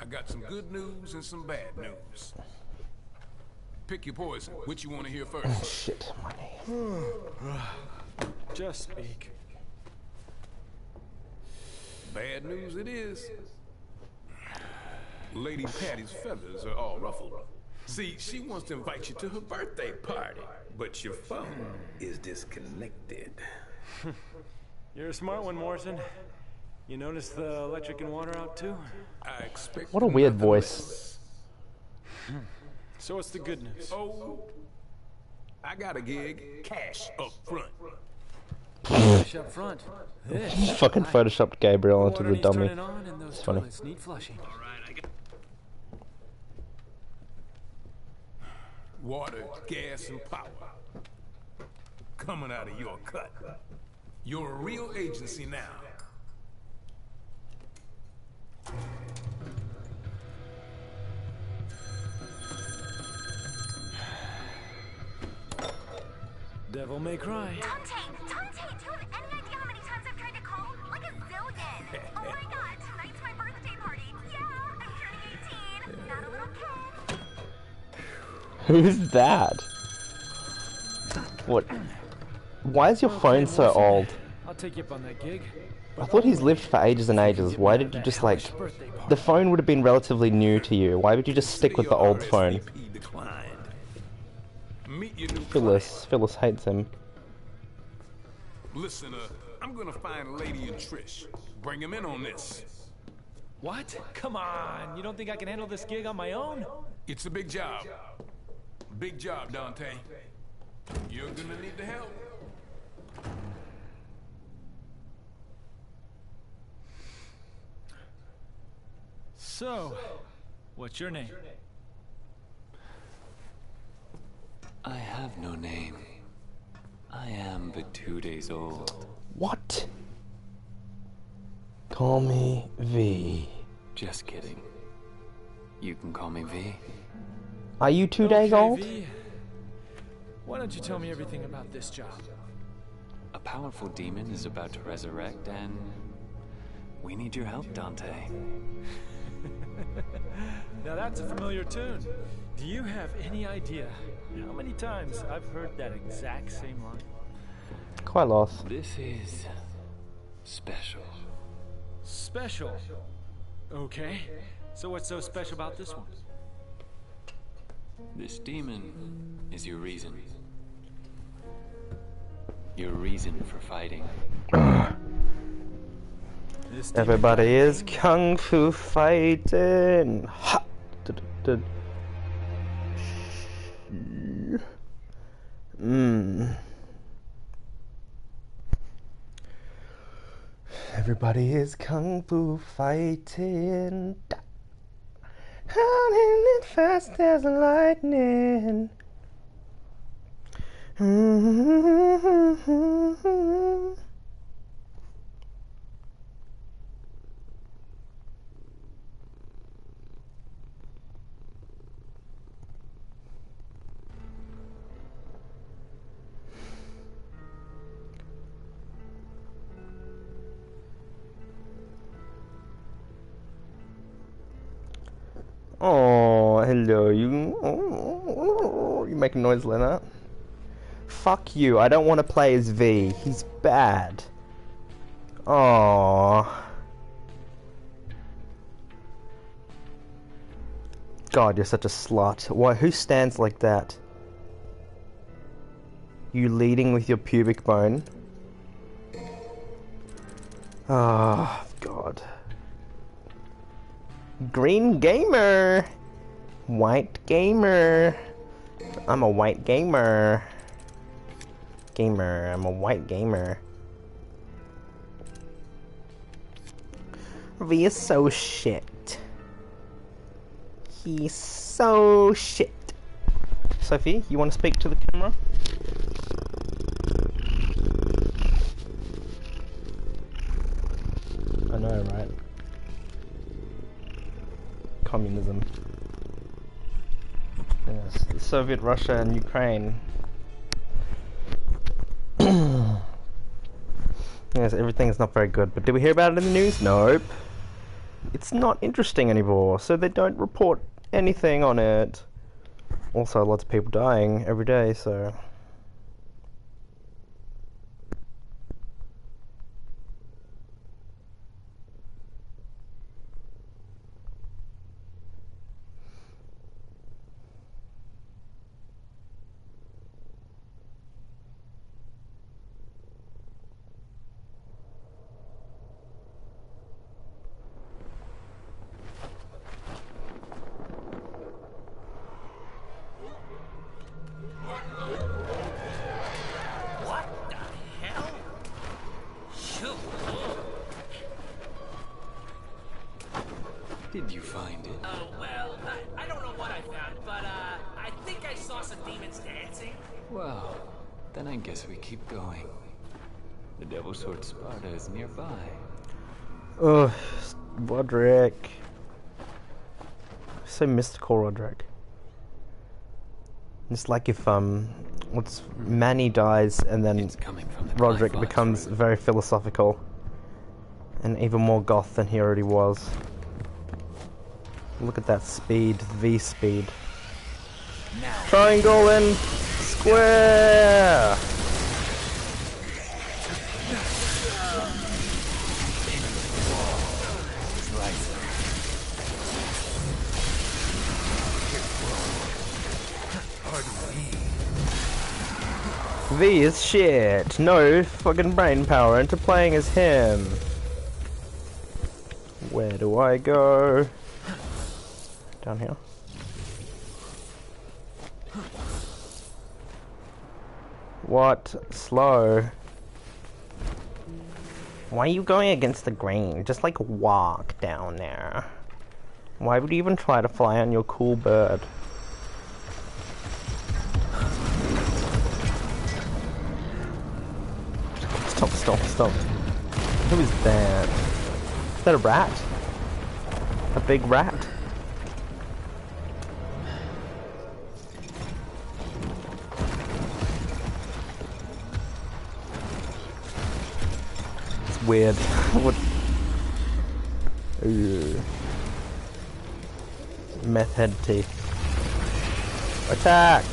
I got some good news and some bad news. Pick your poison. Which you want to hear first? Shit, money. Just speak. Bad news it is. Lady Patty's feathers are all ruffled. See, she wants to invite you to her birthday party, but your phone is disconnected. You're a smart one, Morrison. You notice the electric and water out too? I expect What a weird voice. Hmm. So what's the good news? Oh, I got a gig, cash up front. Cash up front. This. Fucking photoshopped Gabriel onto the dummy. turning on and those funny. need flushing. Water, gas, and power. Coming out of your cut. You're a real agency now. Devil may cry. Dante, Dante, do you have any idea how many times I've tried to call? Like a zillion. oh my god, tonight's my birthday party. Yeah, I'm turning 18. Not a little kid. Who's that? What? Why is your phone so old? I'll take you up on that gig. I thought he's lived for ages and ages. Why did you just like... The phone would have been relatively new to you. Why would you just stick with the old phone? RSVP declined. Meet your new Phyllis. Phyllis hates him. Listen, uh, I'm gonna find Lady and Trish. Bring him in on this. What? Come on. You don't think I can handle this gig on my own? It's a big job. Big job, Dante. You're gonna need the help. So, what's your name? I have no name. I am but two days old. What? Call me V. Just kidding. You can call me V. Are you two days old? V. Why don't you tell me everything about this job? A powerful demon is about to resurrect, and we need your help, Dante. Now that's a familiar tune. Do you have any idea how many times I've heard that exact same line? Quite lost. This is special. Special. Okay. So what's so special about this one? This demon is your reason. Your reason for fighting. Everybody is kung fu fighting. Ha! Mm. Everybody is kung fu fighting. Running it fast as lightning. Mm-hmm. Hello. You oh, you making noise, Lena? Fuck you. I don't want to play as V. He's bad. Oh. God, you're such a slut. Why? Who stands like that? You leading with your pubic bone? Ah, God. Green gamer. White gamer. I'm a white gamer. Gamer. I'm a white gamer. V is so shit. He's so shit. Sophie, you want to speak to the camera? I know, right? Communism. Yes, Soviet Russia and Ukraine. yes, everything's not very good. But did we hear about it in the news? Nope. It's not interesting anymore, so they don't report anything on it. Also, lots of people dying every day, so. It's like if um, what's Manny dies and then It's coming from the Roderick becomes room. very philosophical and even more goth than he already was. Look at that speed, V speed. Triangle and square. V is shit. No fucking brain power into playing as him. Where do I go? Down here. What? Slow. Why are you going against the grain? Just like walk down there. Why would you even try to fly on your cool bird? Stop, stop, stop. Who is that? Is that a rat? A big rat? It's weird. what? Meth head teeth. Attack!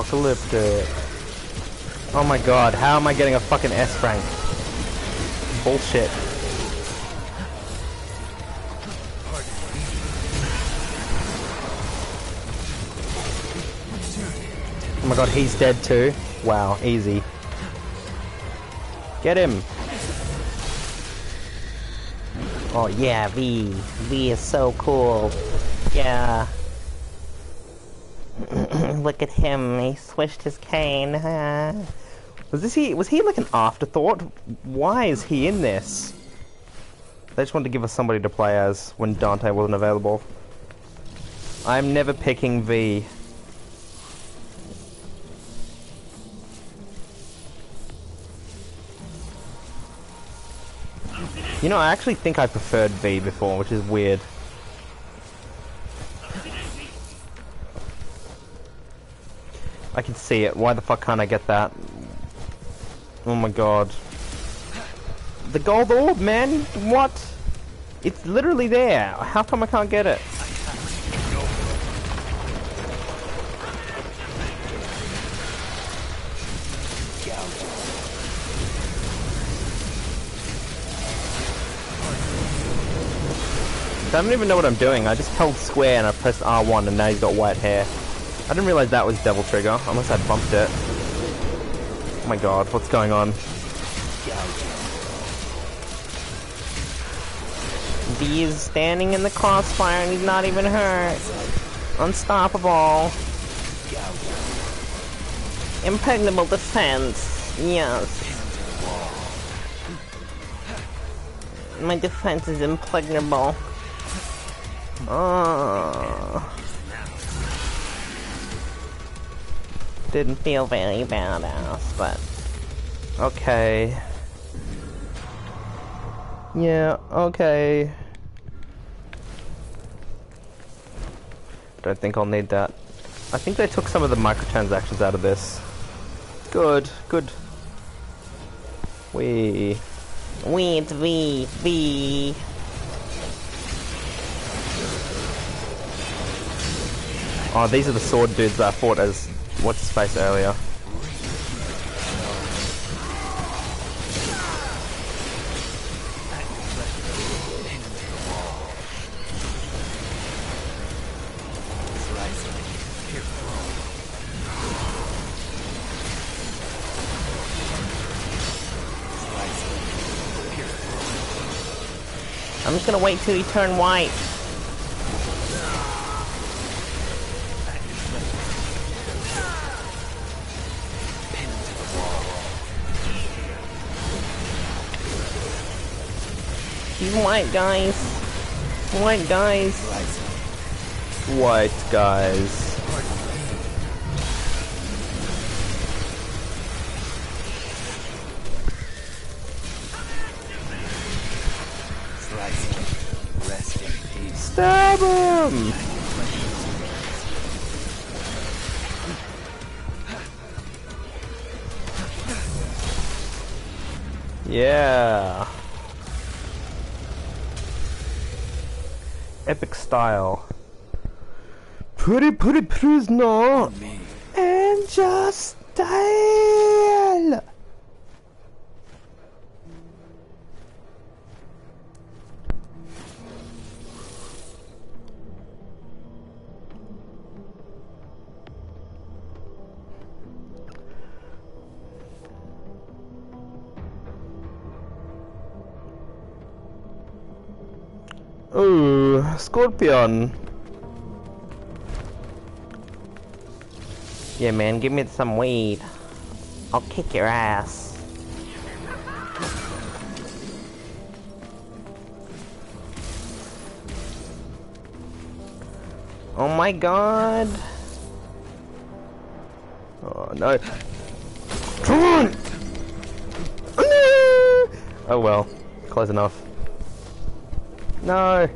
Apocalyptic. Oh my god, how am I getting a fucking S rank? Bullshit. Oh my god, he's dead too. Wow, easy. Get him. Oh yeah, V. V is so cool. Yeah. Look at him. He swished his cane. Was this he? Was he like an afterthought? Why is he in this? They just wanted to give us somebody to play as when Dante wasn't available. I'm never picking V. You know, I actually think I preferred V before, which is weird. I can see it. Why the fuck can't I get that? Oh my god. The gold orb, man! What? It's literally there. How come I can't get it? I don't even know what I'm doing. I just held square and I pressed R1 and now he's got white hair. I didn't realize that was Devil Trigger, unless I bumped it. Oh my god, what's going on? V is standing in the crossfire and he's not even hurt. Unstoppable. Impregnable defense. Yes. My defense is impregnable. Oh. Didn't feel very badass, but okay. Yeah, okay. Don't think I'll need that. I think they took some of the microtransactions out of this. Good, good. We. Wait, V, V. Oh, these are the sword dudes that I fought as what's his face earlier. I'm just gonna wait till he turn white. White, guys. White guys. White guys. Stab him! Yeah. Epic style. Pretty, pretty prisoner. And just style. Scorpion. Yeah, man, give me some weed. I'll kick your ass. Oh my god. Oh no. Come on! Oh well, close enough. No.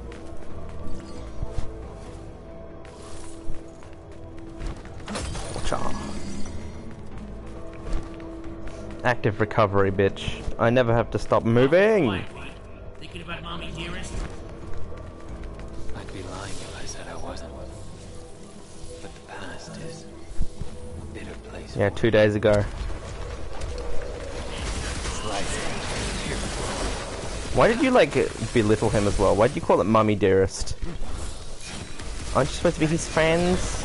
Active recovery, bitch. I never have to stop moving. Quiet, Pete. Thinking about mommy dearest? I'd be lying if I said I wasn't. But the past is a bitter place. Yeah, two days ago. Why did you like belittle him as well? Why did you call it mummy dearest? Aren't you supposed to be his friends?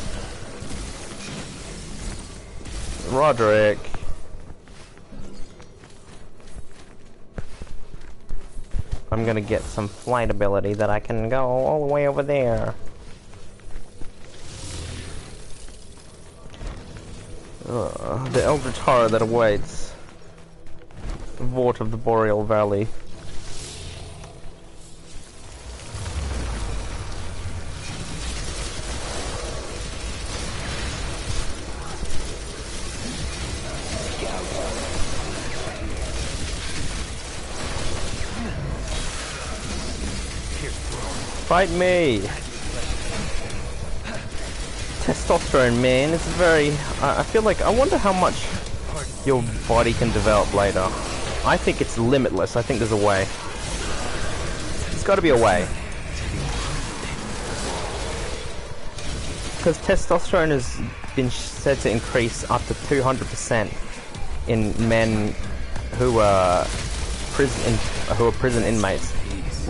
Roderick. Gonna get some flight ability that I can go all the way over there. Uh, the eldritch horror that awaits. Vordt of the Boreal Valley. Fight me! Testosterone, man. It's very. I, I feel like. I wonder how much your body can develop later. I think it's limitless. I think there's a way. There's got to be a way. Because testosterone has been said to increase up to 200% in men who are prison who are prison inmates.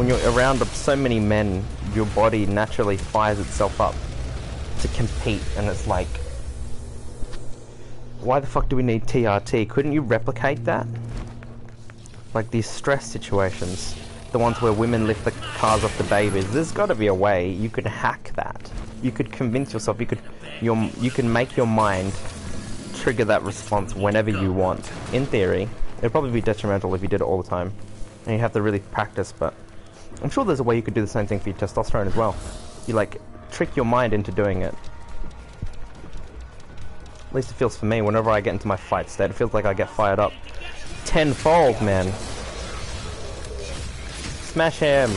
When you're around so many men, your body naturally fires itself up to compete, and it's like, why the fuck do we need TRT? Couldn't you replicate that? Like these stress situations, the ones where women lift the cars off the babies. There's got to be a way you could hack that. You could convince yourself. You could, your, you can make your mind trigger that response whenever you want. In theory, it'd probably be detrimental if you did it all the time, and you have to really practice. But I'm sure there's a way you could do the same thing for your testosterone as well. You like trick your mind into doing it. At least it feels for me. Whenever I get into my fight state, it feels like I get fired up tenfold, man. Smash him.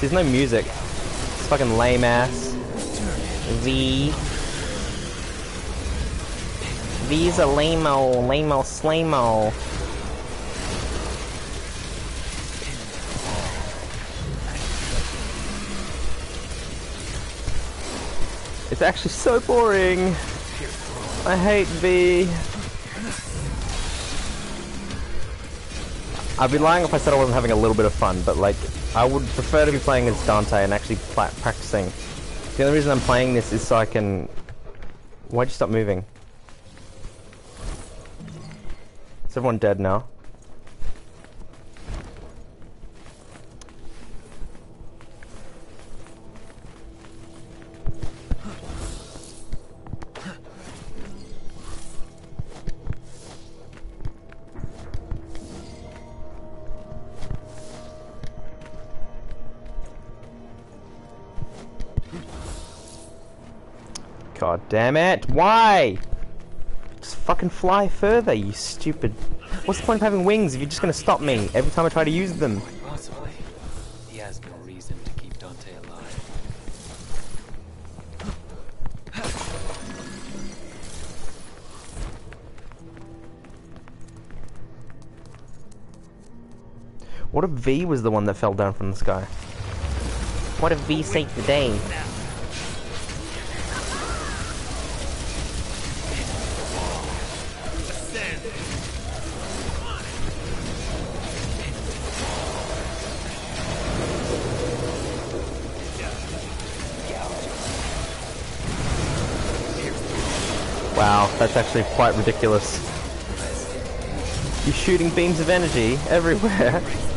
There's no music. It's fucking lame ass. V. V's a lame-o, lame-o. It's actually so boring. I hate V. I'd be lying if I said I wasn't having a little bit of fun, but like, I would prefer to be playing as Dante and actually practicing. The only reason I'm playing this is so I can... Why'd you stop moving? Is everyone dead now? God damn it! Why? Fucking fly further, you stupid. What's the point of having wings if you're just gonna stop me every time I try to use them? Possibly. He has no reason to keep Dante alive. What if V was the one that fell down from the sky? What if V saved the day? That's actually quite ridiculous. You're shooting beams of energy everywhere.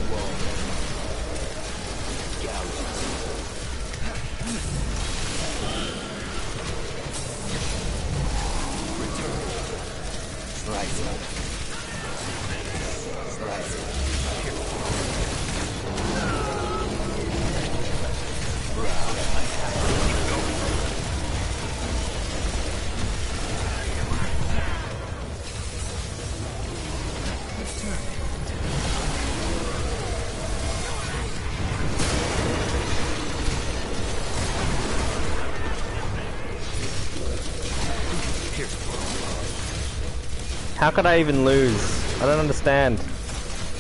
could I even lose? I don't understand.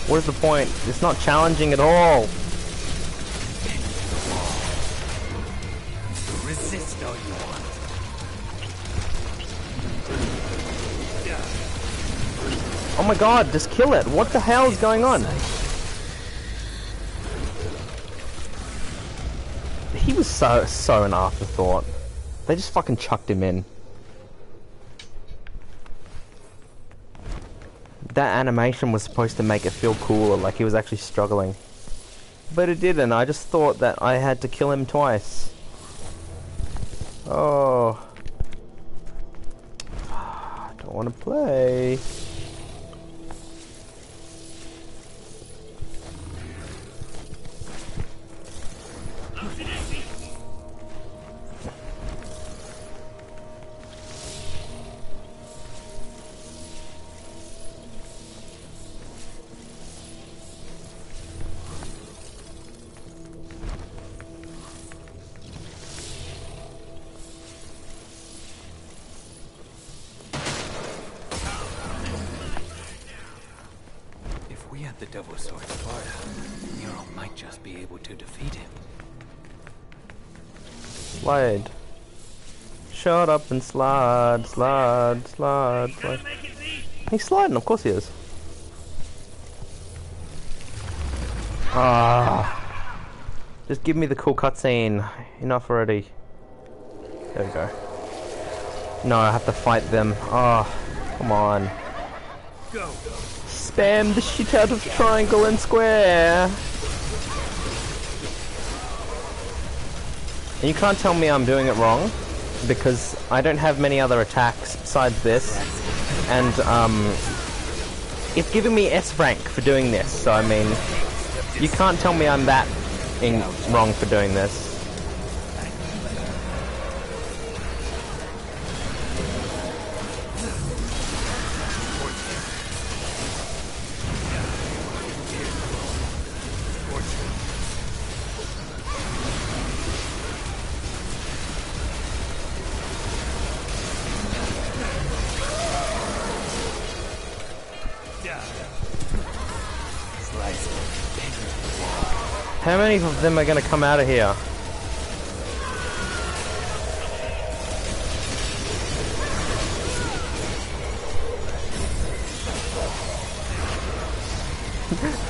What is the point? It's not challenging at all. Resist all you want. Oh my god, just kill it. What the hell is going on? He was so, so an afterthought. They just fucking chucked him in. That animation was supposed to make it feel cooler, like he was actually struggling. But it didn't, I just thought that I had to kill him twice. And slide, slide, slide, slide. He's sliding, of course he is. Ah. Just give me the cool cutscene. Enough already. There we go. No, I have to fight them. Oh, come on. Spam the shit out of triangle and square. And you can't tell me I'm doing it wrong because I don't have many other attacks besides this, and um, it's giving me S rank for doing this. So I mean, you can't tell me I'm that in wrong for doing this. How many of them are gonna come out of here?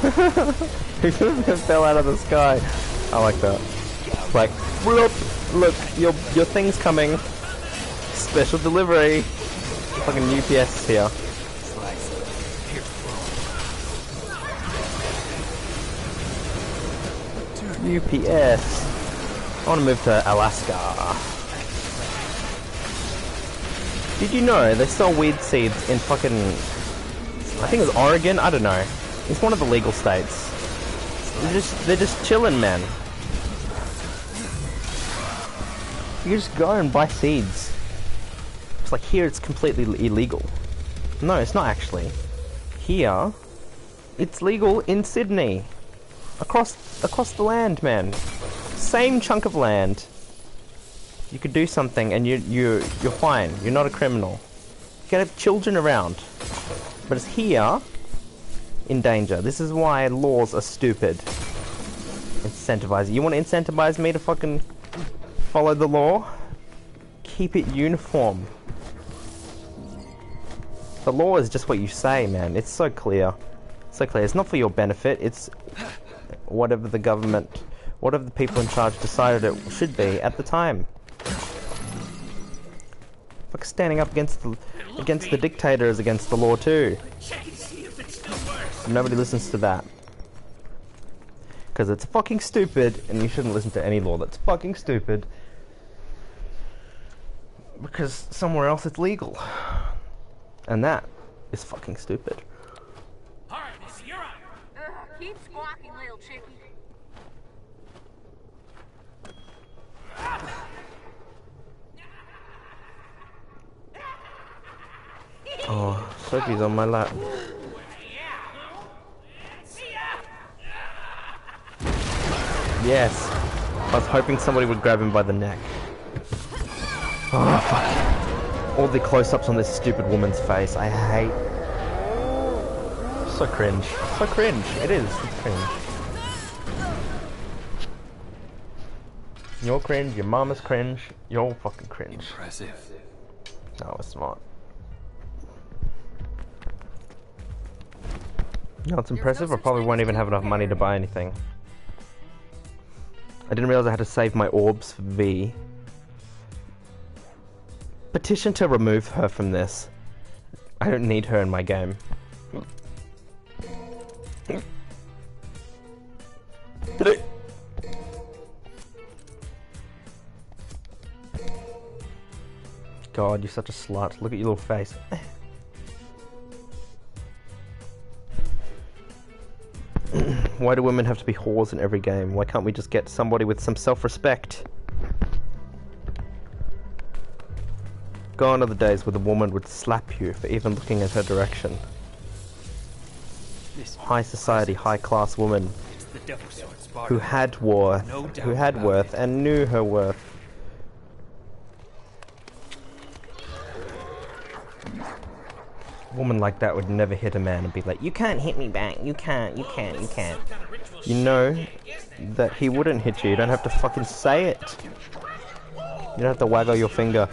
He fell out of the sky. I like that. Like, look, look, your your thing's coming. Special delivery. Fucking UPS. Here. UPS. I want to move to Alaska. Did you know they sell weed seeds in fucking... I think it's Oregon? I don't know. It's one of the legal states. They're just, they're just chilling, man. You just go and buy seeds. It's like here it's completely illegal. No, it's not actually. Here, it's legal in Sydney. Across across the land, man. Same chunk of land. You could do something and you you you're fine. You're not a criminal. You can have children around. But it's here in danger. This is why laws are stupid. Incentivize. You want to incentivize me to fucking follow the law? Keep it uniform. The law is just what you say, man. It's so clear. So clear. It's not for your benefit. It's whatever the government, whatever the people in charge decided it should be at the time. Fuck standing up against the against the dictator is against the law too. Nobody listens to that. Because it's fucking stupid, and you shouldn't listen to any law that's fucking stupid. Because somewhere else it's legal. And that is fucking stupid. All right, Missy, you're on. Ugh, keep squawking, little chickie. Oh, Sophie's on my lap. Yes. I was hoping somebody would grab him by the neck. Oh, fuck. All the close-ups on this stupid woman's face. I hate... So cringe. So cringe. It is. It's cringe. You're cringe, your mama's cringe, you're fucking cringe. Impressive. No, it's not. No, it's impressive. I probably won't even have enough money to buy anything. I didn't realize I had to save my orbs for V. Petition to remove her from this. I don't need her in my game. God, you're such a slut. Look at your little face. Why do women have to be whores in every game? Why can't we just get somebody with some self-respect? Gone are the days where the woman would slap you for even looking at her direction. This High society, high class woman the devil's sword, Sparda. who had worth, who had worth and knew her worth. Woman like that would never hit a man and be like, "You can't hit me back. You can't. You can't. You can't." You know that he wouldn't hit you. You don't have to fucking say it. You don't have to waggle your finger.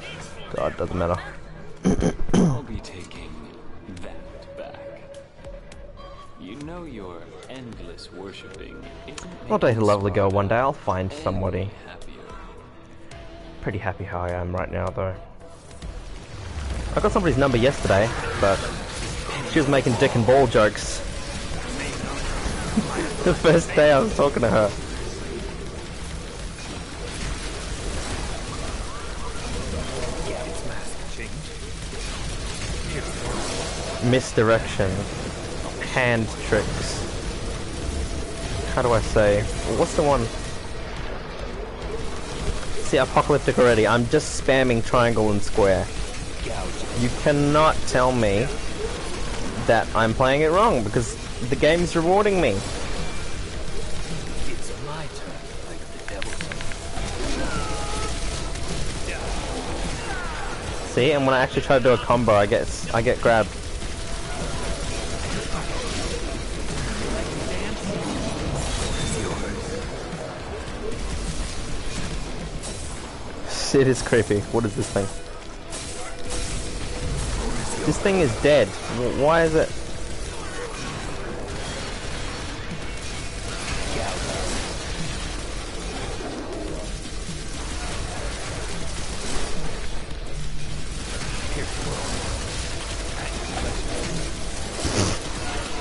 God, doesn't matter. I'll be taking that back. You know your endless worshipping I'll date a lovely girl one day. I'll find somebody. Pretty happy how I am right now, though. I got somebody's number yesterday, but she was making dick and ball jokes. the first day I was talking to her. Misdirection. Hand tricks. How do I say? What's the one? See, apocalyptic already. I'm just spamming triangle and square. You cannot tell me that I'm playing it wrong because the game's rewarding me. It's my turn, like the devil's See, and when I actually try to do a combo, I get I get grabbed. It is creepy. What is this thing? This thing is dead. Why is it?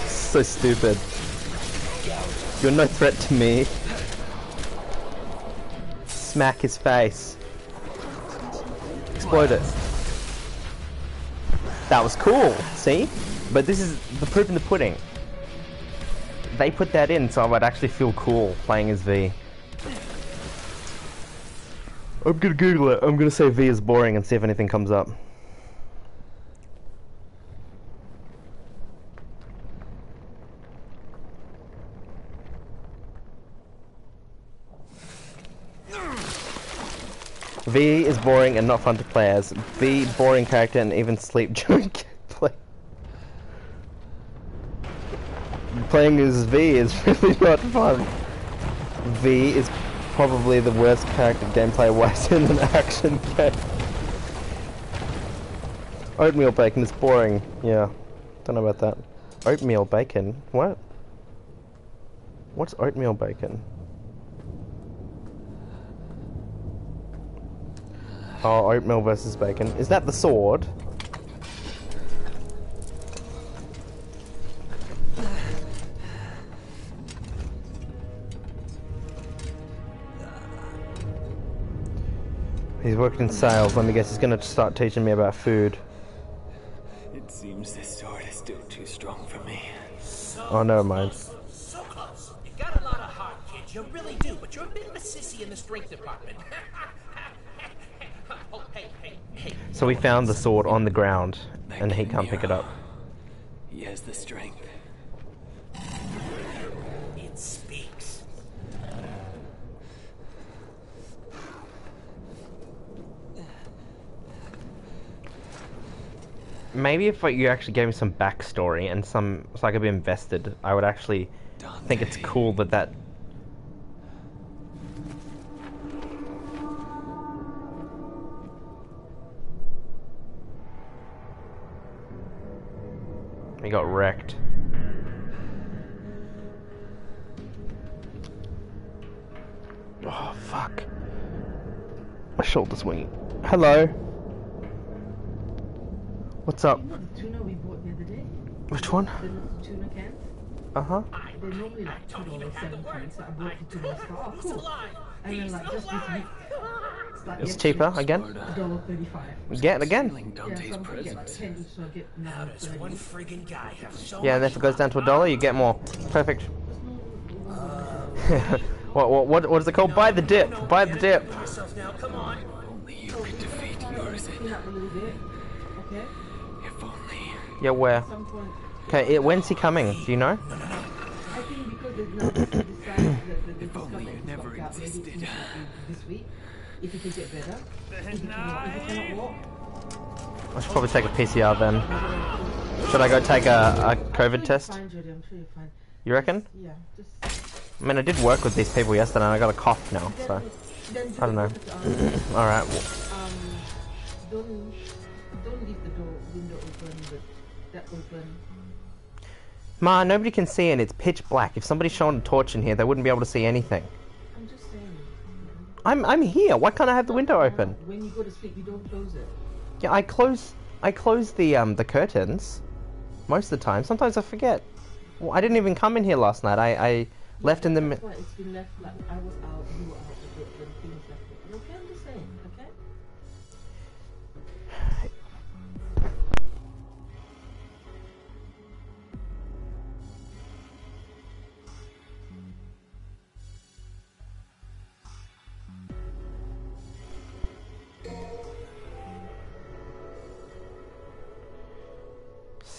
So stupid. You're no threat to me. smack his face. Explode it. That was cool, see? But this is the proof in the pudding. They put that in so I would actually feel cool playing as V. I'm gonna Google it. I'm gonna say V is boring and see if anything comes up. V is boring and not fun to play as. V boring character and even sleep during gameplay. Playing as V is really not fun. V is probably the worst character gameplay wise in an action game. Oatmeal bacon is boring. Yeah, don't know about that. Oatmeal bacon? What? What's oatmeal bacon? Oh, oatmeal versus bacon. Is that the sword? He's working in sales. Let me guess, he's gonna start teaching me about food. It seems this sword is still too strong for me. Oh, never mind. So we found the sword on the ground, and he can't pick it up. He has the strength. It speaks. Maybe if like, you actually gave me some backstory and some, so I could be invested, I would actually think it's cool that that. He got wrecked. Oh fuck! My shoulder's swinging. Hello. What's up? You know the tuna we bought the other day? Which one? The tuna cans? Uh huh. They're normally like two dollars seventeen, so I bought the two dollars. Oh, cool. And then like just this week, it's It's cheaper again. a dollar. Get again. Yeah, so I'm gonna get like ten each, so I get How another does thirty. one friggin' guy have so Yeah, and if it goes down to a dollar, you get more. Perfect. what, what what what is it called? Buy the dip. Buy the dip. yourself now? Only you could defeat Urizen. Clean up a little bit, okay? If only. Yeah, where? At some point, Okay, it, when's he coming? Do you know? I think because there's no this decided that the, the If only you never out, maybe existed. It's this week. If he can get better, if he cannot, if he cannot walk, I should probably take a PCR then. Should I go take a, a COVID test? fine, Jody. I'm sure you're fine. You reckon? Yeah, I mean, I did work with these people yesterday and I got a cough now, so. I don't know. Alright. um, don't don't leave the door window open, but that open. Ma, nobody can see and it's pitch black. If somebody shone a torch in here, they wouldn't be able to see anything. I'm. I'm here. Why can't I have the window open? When you go to sleep, you don't close it. Yeah, I close I close the um the curtains most of the time. Sometimes I forget. Well, I didn't even come in here last night. I, I left in the. That's why it's been left like I was out, you were out,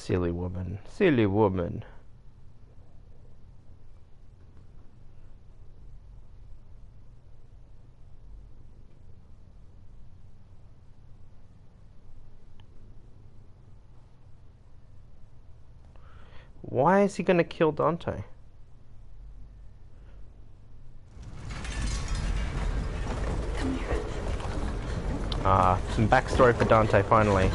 Silly woman. Silly woman. Why is he gonna kill Dante? Ah, some backstory for Dante finally.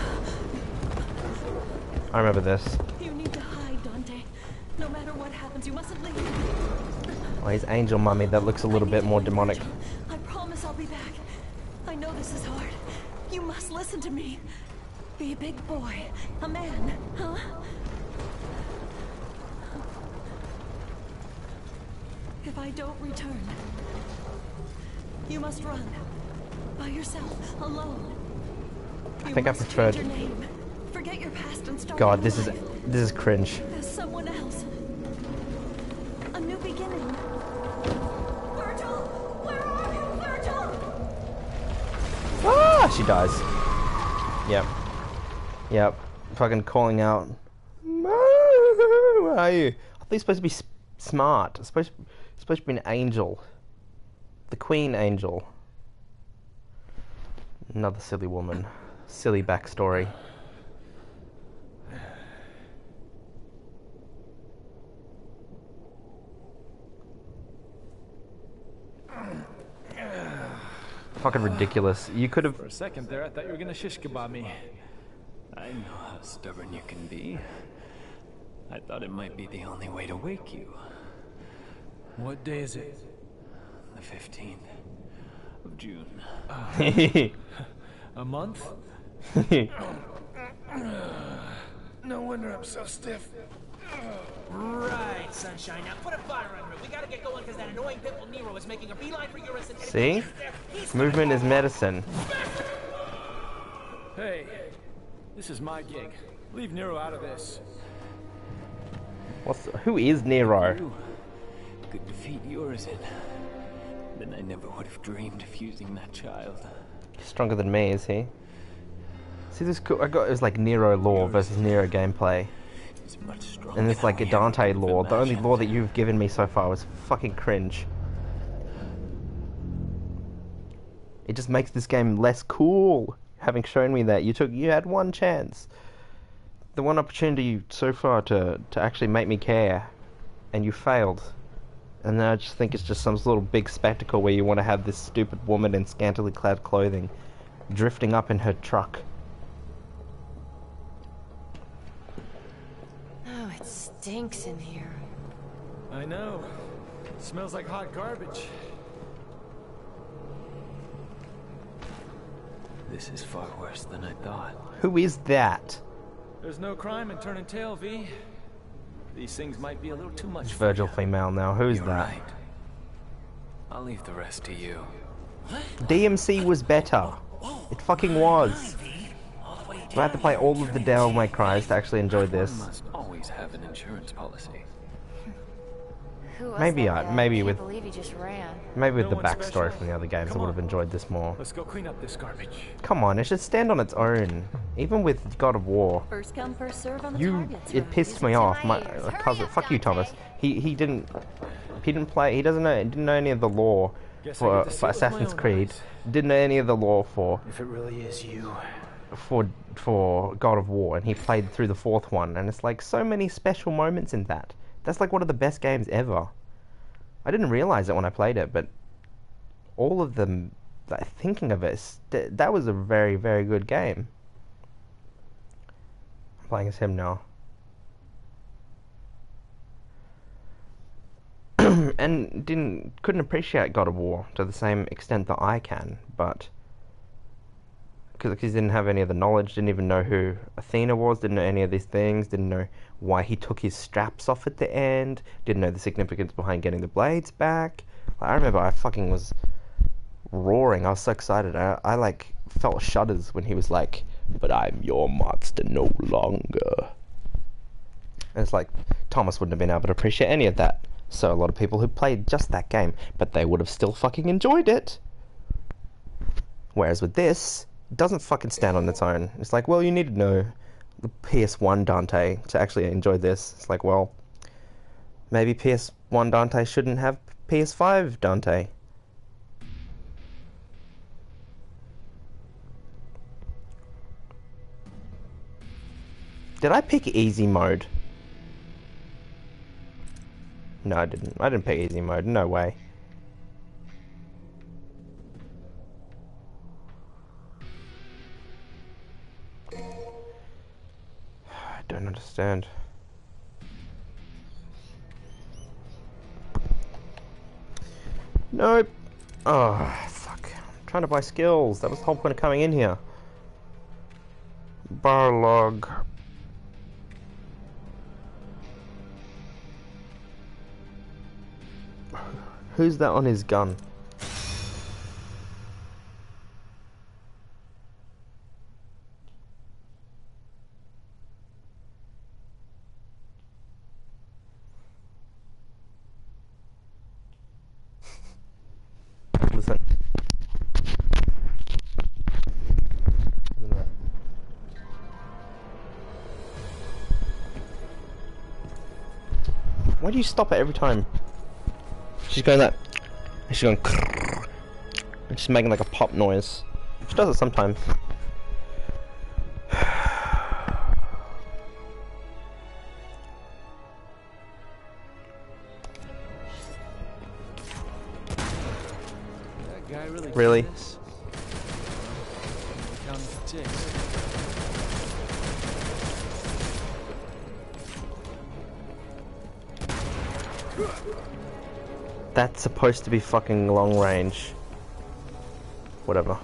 I remember this. You need to hide, Dante. No matter what happens, you mustn't leave. Oh, his angel mummy that looks a little bit more demonic. I promise I'll be back. I know this is hard. You must listen to me. Be a big boy. A man, huh? If I don't return, You must run. By yourself, alone. I You think I preferred. Change your name. Forget your past and start God, this is this is cringe. as someone else. A new beginning. Virgil, where are you, Virgil? Ah, she dies. Yep. Yep. Fucking calling out. Where are you? I think you're supposed to be smart. It's supposed supposed to be an angel. The queen angel. Another silly woman. Silly backstory. Fucking ridiculous. You could have For a second there, I thought you were gonna shish kebab me. I know how stubborn you can be. I thought it might be the only way to wake you. What day is it? The 15th of June. A month? No wonder I'm so stiff. Right, sunshine. Now put a fire under it. We gotta get going because that annoying pitbull Nero is making a beeline for Urizen and See? Movement is medicine. Hey, this is my gig. Leave Nero out of this. What's who is Nero? You could defeat Urizen. Then I never would have dreamed of using that child. Stronger than me, is he? See this cool I got it was like Nero lore versus Nero gameplay. He's much stronger. And it's like a than we ever Dante lore. The only lore that you've given me so far was fucking cringe. It just makes this game less cool. Having shown me that you took you had one chance. The one opportunity so far to, to actually make me care and you failed. And then I just think it's just some little big spectacle where you want to have this stupid woman in scantily clad clothing drifting up in her truck. Oh, it stinks in here. I know. smells like hot garbage. This is far worse than I thought. Who is that? There's no crime in turning tail, V. These things might be a little too much. It's for Virgil ya. female now. Who's You're that? right. I'll leave the rest to you. DMC was better. It fucking was. I have to play all of the Devil May Cries to actually enjoy One this? Must have an insurance policy. Who Maybe I- maybe Can't with- he just ran. Maybe with No the backstory special? from the other games, Come I would have enjoyed this more. Let's go clean up this garbage. Come on, it should stand on its own. Even with God of War, First come, first serve on the you, it pissed me off. My uh, cousin, fuck you, Thomas. He he didn't he didn't play. He doesn't know didn't know any of the lore Guess I for, get to see for it with my Assassin's Creed. eyes. Didn't know any of the lore for If it really is you. For for God of War, and he played through the fourth one, and it's like so many special moments in that. That's like one of the best games ever. I didn't realize it when I played it, but all of them, like, thinking of it, st- that was a very very good game. I'm playing as him now. and didn't couldn't appreciate God of War to the same extent that I can, but because he didn't have any of the knowledge, didn't even know who Athena was, didn't know any of these things, didn't know why he took his straps off at the end, didn't know the significance behind getting the blades back. I remember I fucking was roaring. I was so excited. I, I like felt shudders when he was like, "But I'm your monster no longer." And it's like Thomas wouldn't have been able to appreciate any of that. So a lot of people who played just that game, but they would have still fucking enjoyed it. Whereas with this, doesn't fucking stand on its own. It's like, well, you need to know the PS1 Dante to actually enjoy this. It's like, well, maybe PS1 Dante shouldn't have PS5 Dante. Did I pick easy mode? No, I didn't. I didn't pick easy mode. No way. Don't understand. Nope. Oh, fuck. I'm trying to buy skills. That was the whole point of coming in here. Balrog. Who's that on his gun? Stop it every time? She's going that. She's going. And she's making like a pop noise. She does it sometimes. That's supposed to be fucking long range. Whatever.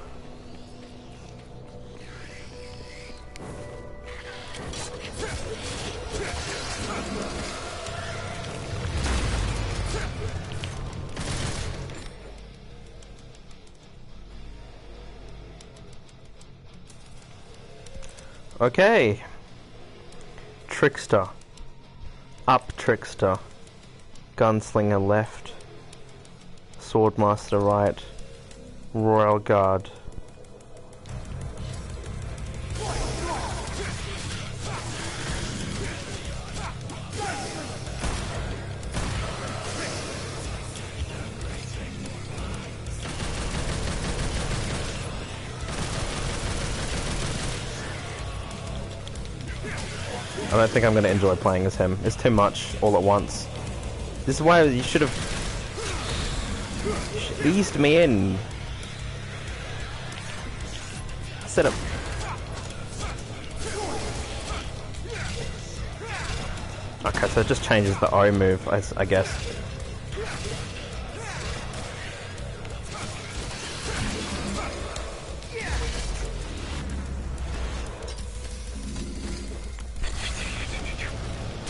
Okay. Trickster. Up Trickster. Gunslinger left. Swordmaster right. Royal Guard. I don't think I'm going to enjoy playing as him. It's too much all at once. This is why you should have eased me in. Set up. Okay, so it just changes the O move, I, I guess.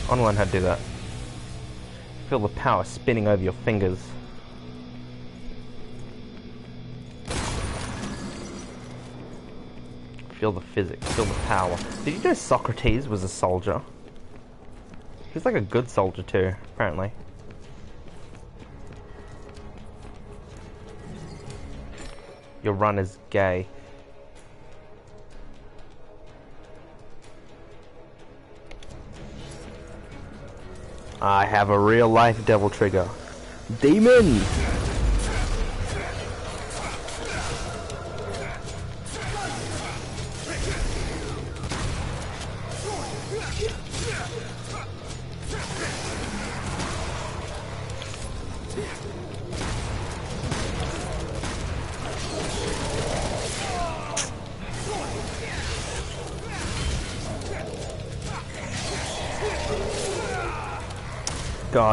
On one how to do that. Feel the power spinning over your fingers. Feel the physics, feel the power. Did you know Socrates was a soldier? He's like a good soldier too, apparently. Your run is gay. I have a real life devil trigger. Demon!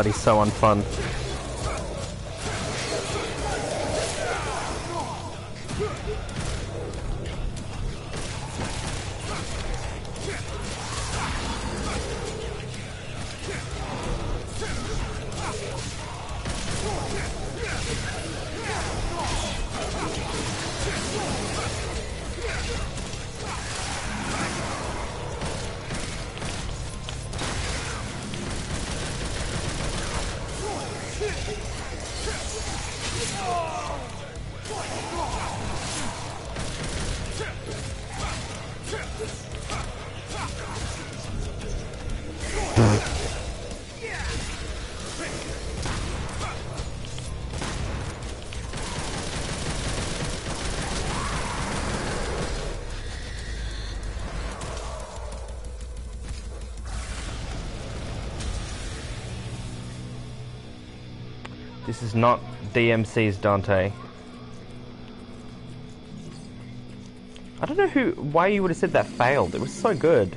He's so unfun. This is not DMC's Dante. I don't know who, why you would have said that failed. It was so good.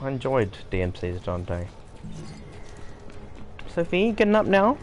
I enjoyed DMC's Dante. Sophie, getting up now?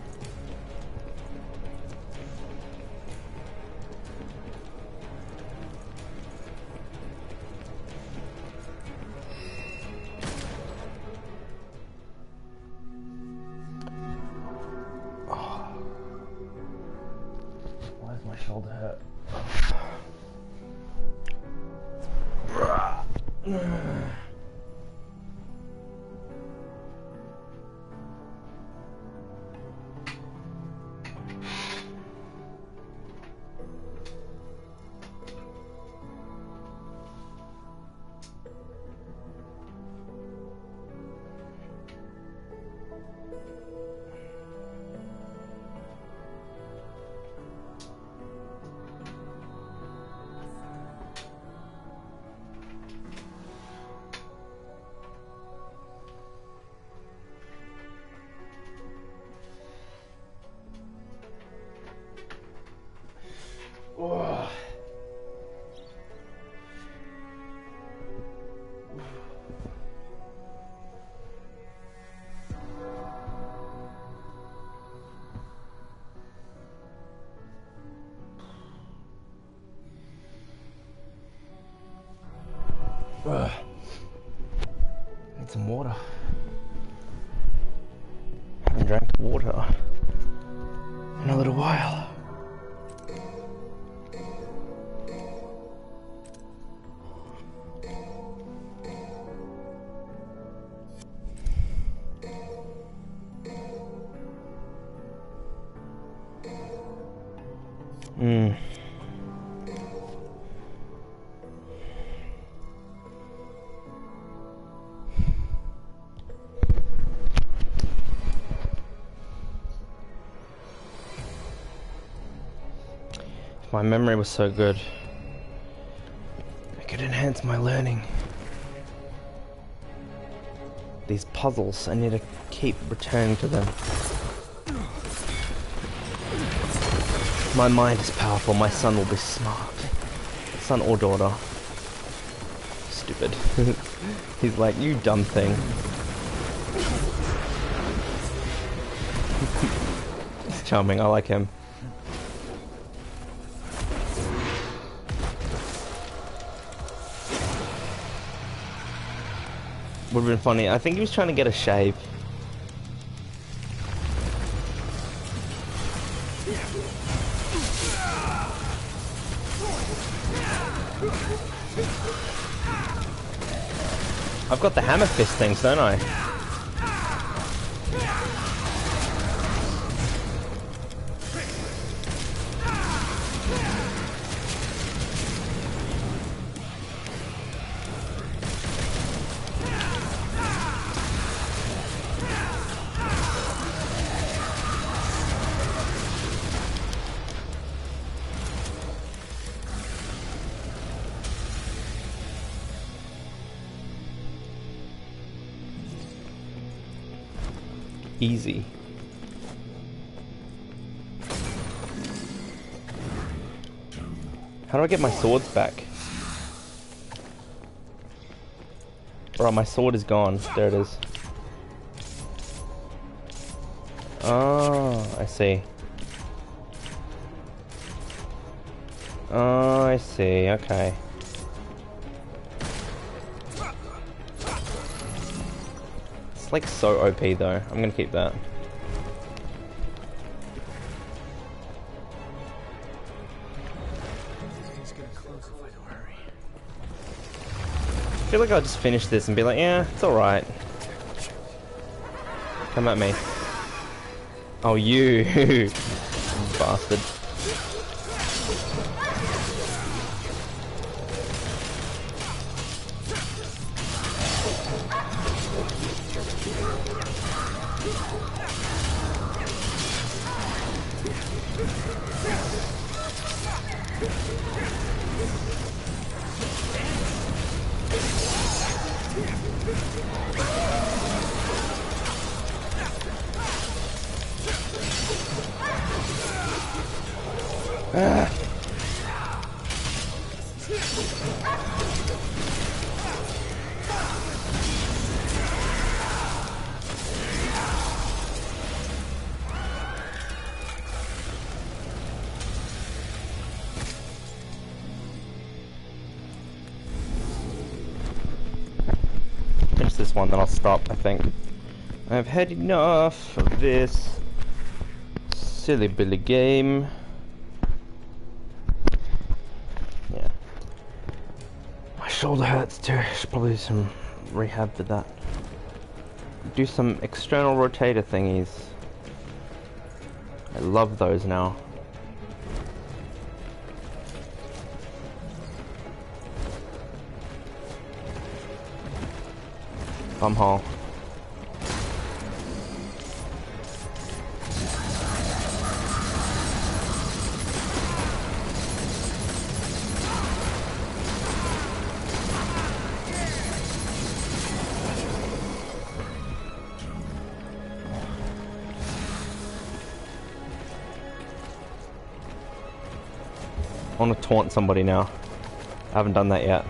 My memory was so good, I could enhance my learning. These puzzles, I need to keep returning to them. My mind is powerful, my son will be smart. Son or daughter. Stupid. He's like, you dumb thing. He's charming, I like him. Would have been funny. I think he was trying to get a shave. I've got the hammer fist things, don't I? Get my swords back? Alright, my sword is gone. There it is. Oh, I see. Oh, I see. Okay. It's like so OP though. I'm gonna keep that. Feel like I'll just finish this and be like, yeah, it's alright. Come at me. Oh, you bastard. Had enough of this silly billy game. Yeah. My shoulder hurts too. Should probably do some rehab for that. Do some external rotator thingies. I love those now. Bumhole. I want to taunt somebody now. I haven't done that yet.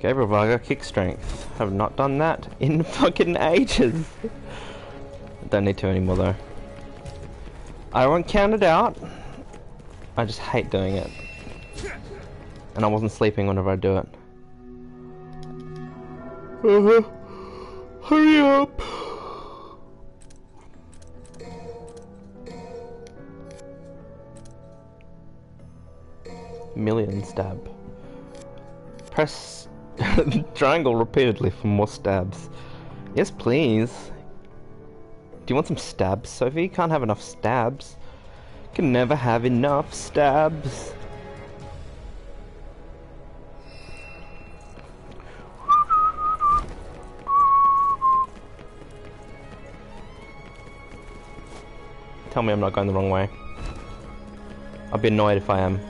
Gabriel Varga, kick strength. Have not done that in fucking ages. Don't need to anymore though. I won't count it out. I just hate doing it. And I wasn't sleeping whenever I do it. Uh-huh. Hurry up! Million stab. Press triangle repeatedly for more stabs. Yes, please. Do you want some stabs, Sophie? You can't have enough stabs. You Can never have enough stabs. Tell me I'm not going the wrong way. I'll be annoyed if I am.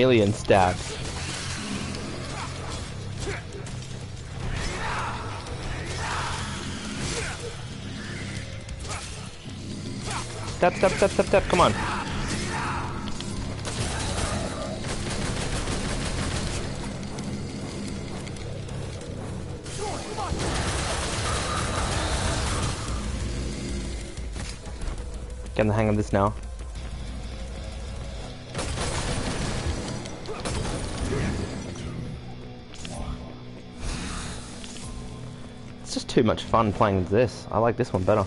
Million step, step, step, step, come on. Getting the hang of this now. Too much fun playing this. I like this one better.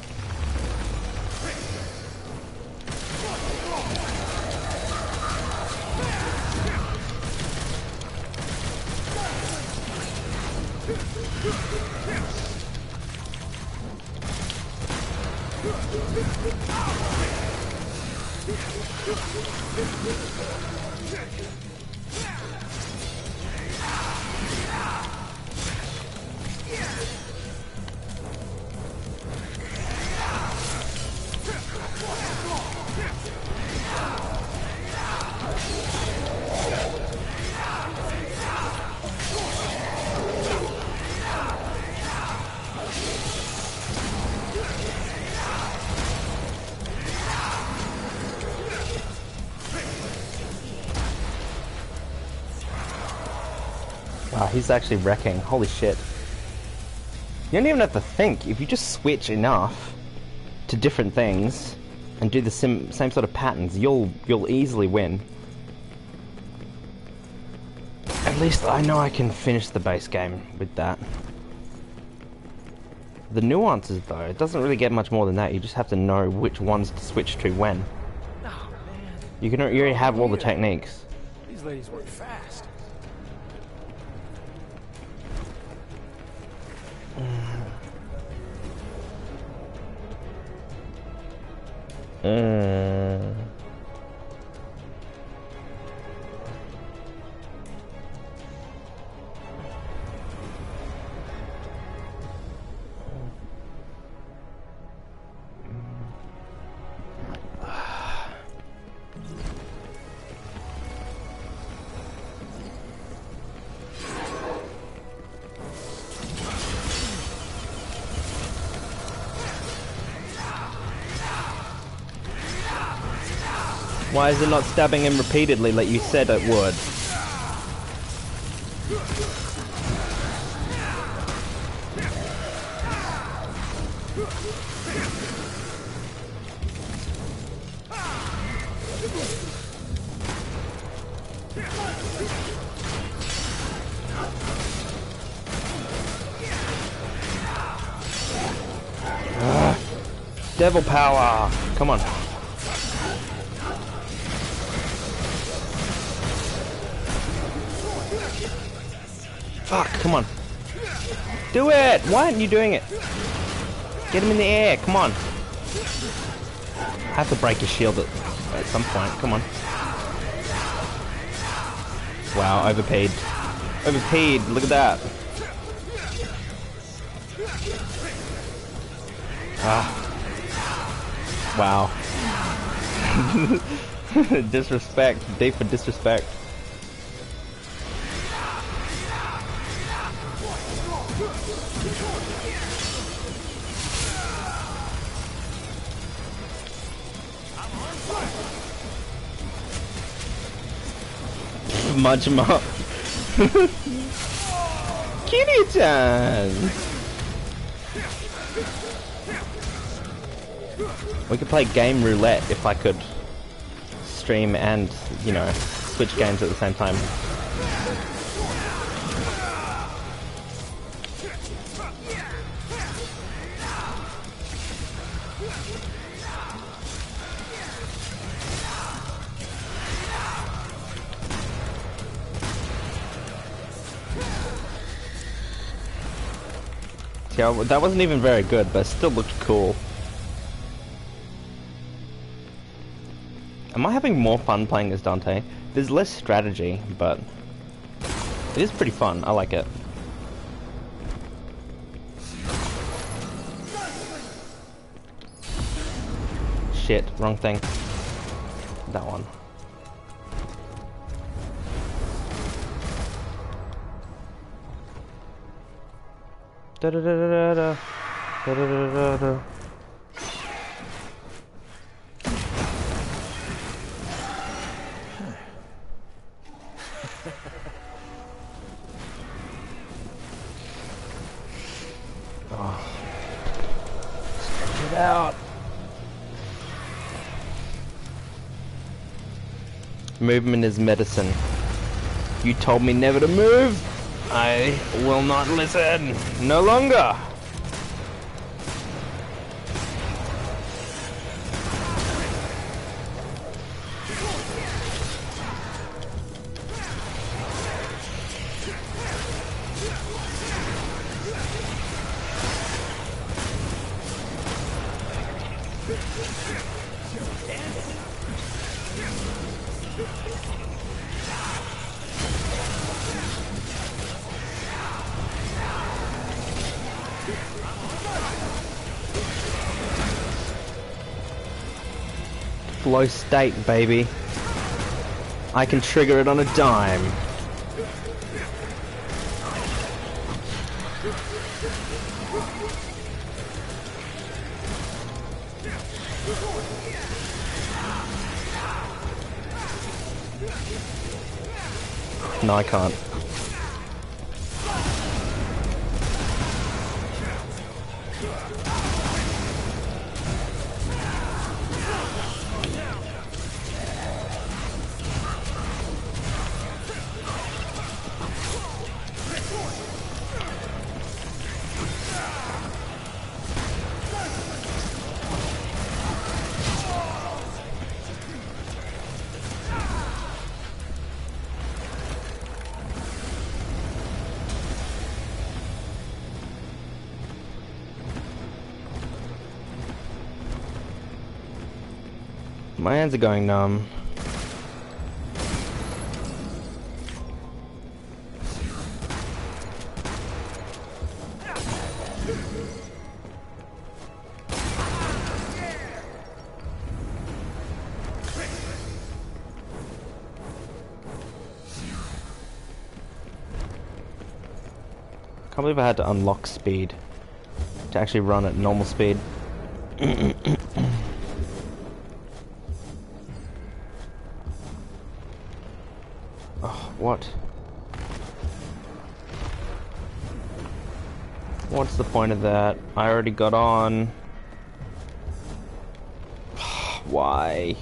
He's actually wrecking. Holy shit. You don't even have to think. If you just switch enough to different things and do the sim same sort of patterns, you'll you'll easily win. At least I know I can finish the base game with that. The nuances though, it doesn't really get much more than that. You just have to know which ones to switch to when. Oh, you can you already have all the techniques. These ladies work fast. Mm. Why is it not stabbing him repeatedly like you said it would? Ah, devil power! Come on. Do it! Why aren't you doing it? Get him in the air, come on. I have to break his shield at, at some point, come on. Wow, overpaid. Overpaid, look at that. Ah. Wow. disrespect, deep for disrespect. Munch him up. Kitty-chan! We could play game roulette if I could stream and, you know, switch games at the same time. That wasn't even very good, but it still looked cool. Am I having more fun playing as Dante? There's less strategy, but it is pretty fun. I like it. Shit, wrong thing. That one. Da da da da da. Da da da da da. oh. Stretch out. Movement is medicine. You told me never to move! I will not listen. No longer. State, baby. I can trigger it on a dime. No, I can't. My hands are going numb. Can't believe I had to unlock speed to actually run at normal speed. What's the point of that? I already got on. Why?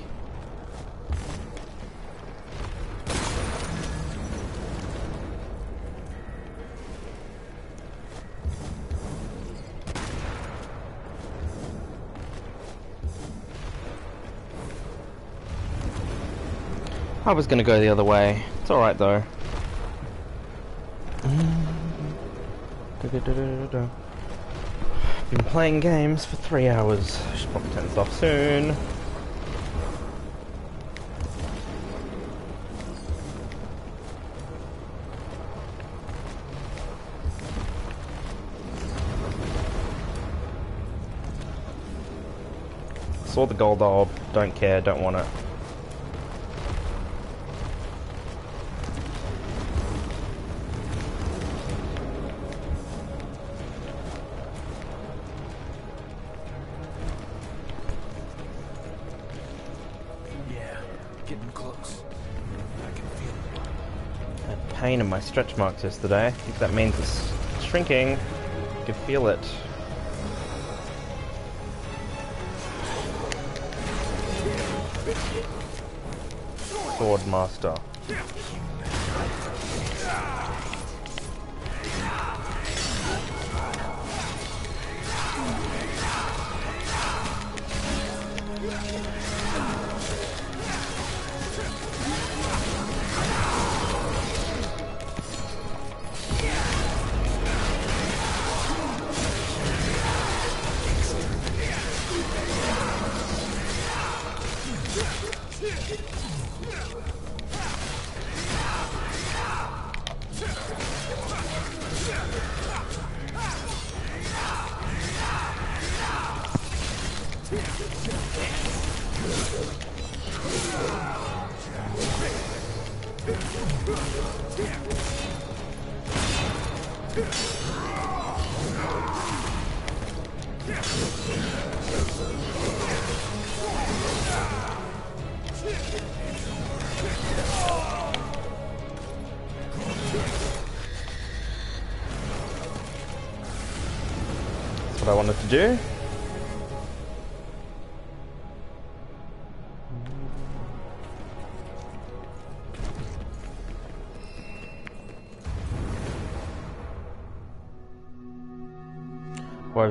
I was gonna go the other way. It's alright though. Been playing games for three hours. Should probably turn this off soon. Saw the gold orb. Don't care. Don't want it. Pain in my stretch marks yesterday. I think that means it's shrinking. I can feel it. Sword Master.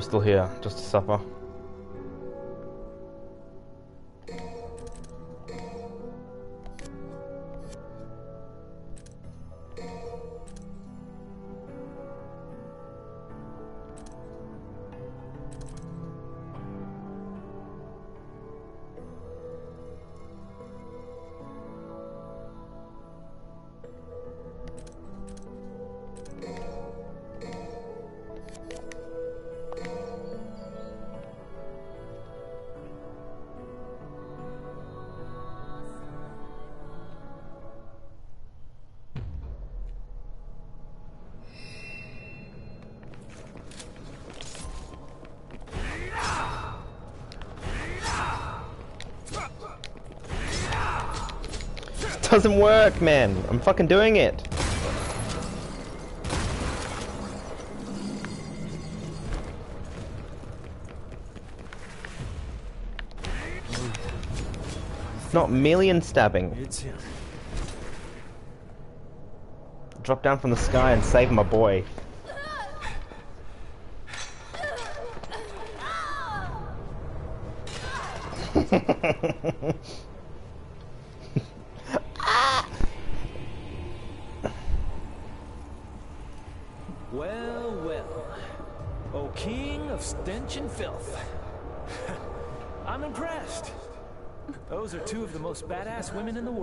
Are still here? Just to suffer. Doesn't work, man. I'm fucking doing it. It's Not million stabbing. Drop down from the sky and save my boy.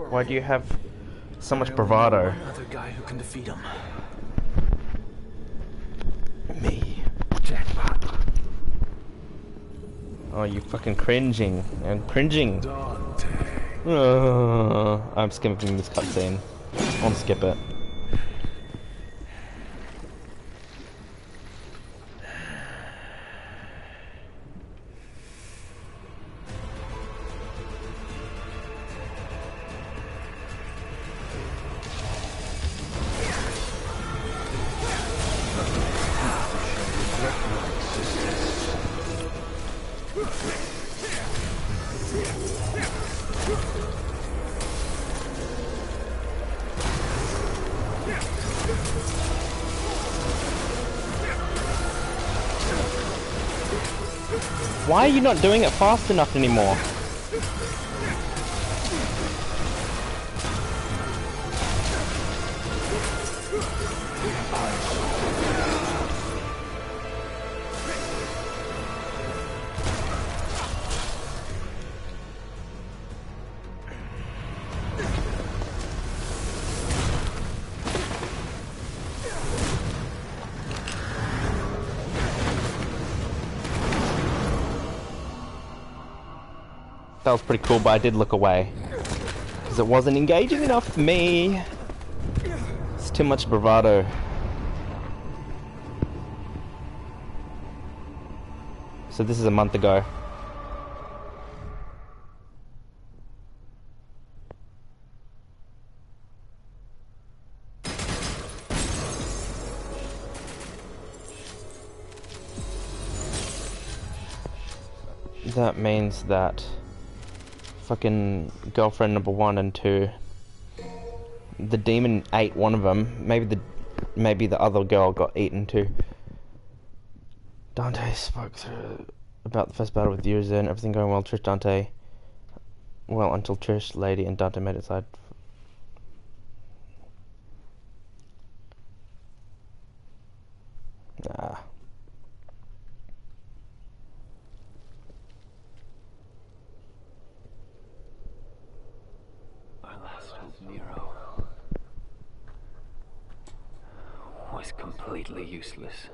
Why do you have so much bravado? Another guy who can defeat him. Me. Jackpot. Oh, you fucking cringing. I'm cringing. Uh, I'm skipping this cutscene. I want to skip it. You not doing it fast enough anymore? That was pretty cool, but I did look away. Because it wasn't engaging enough for me. It's too much bravado. So this is a month ago. that means that fucking girlfriend number one and two, the demon ate one of them. Maybe the maybe the other girl got eaten too. Dante spoke through about the first battle with Urizen, everything going well. Trish Dante, well until Trish, Lady, and Dante made it side. Nah. Our last hope, Nero, was completely useless.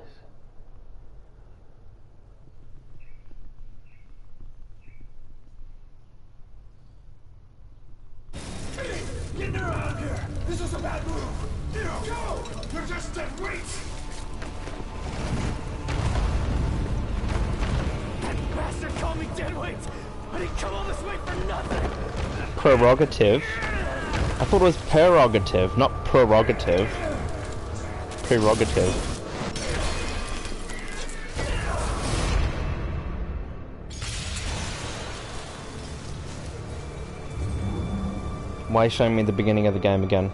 Get Nero out of here! This is a bad move! Nero, go! You're just dead weight! That bastard called me didn't come all this way for nothing! Prerogative. I thought it was prerogative, not prerogative. Prerogative. Why showing me the beginning of the game again?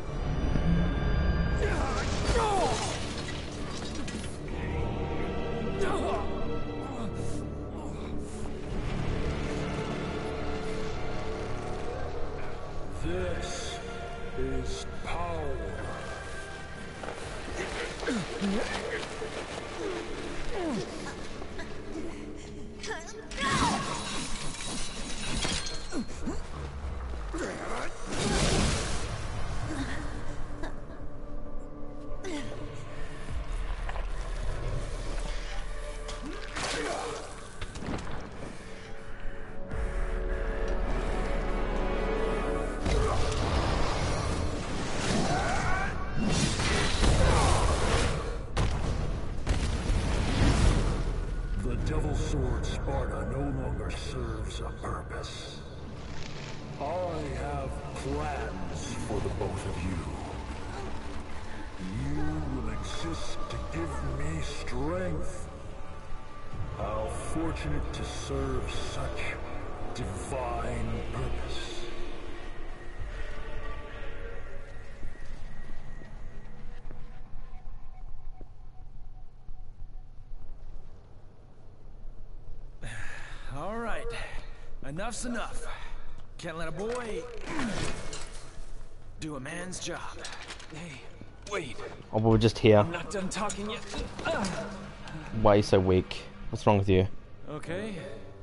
Enough's enough. Can't let a boy do a man's job. Hey, wait. Oh, we're just here. I'm not done talking yet. Why are you so weak? What's wrong with you? Okay,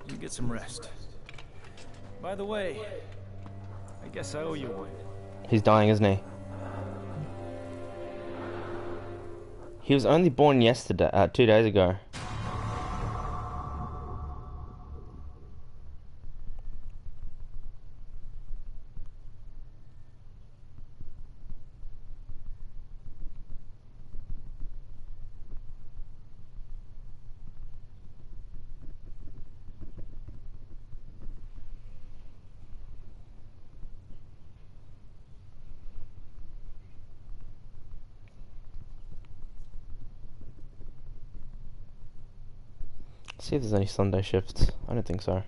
you get some rest. By the way, I guess I owe you one. He's dying, isn't he? He was only born yesterday, uh, two days ago. Any Sunday shifts. I don't think so.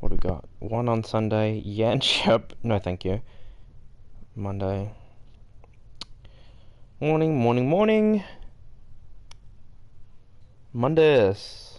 What do we got? One on Sunday. Shep. No, thank you. Monday. Morning, morning, morning. Mondays.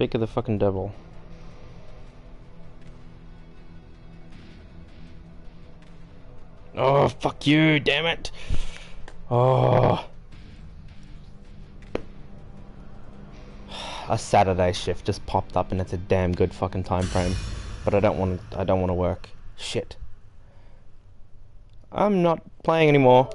Speak of the fucking devil. Oh, fuck you, damn it. Oh. A Saturday shift just popped up and it's a damn good fucking time frame. But I don't want to I don't want to work. Shit. I'm not playing anymore.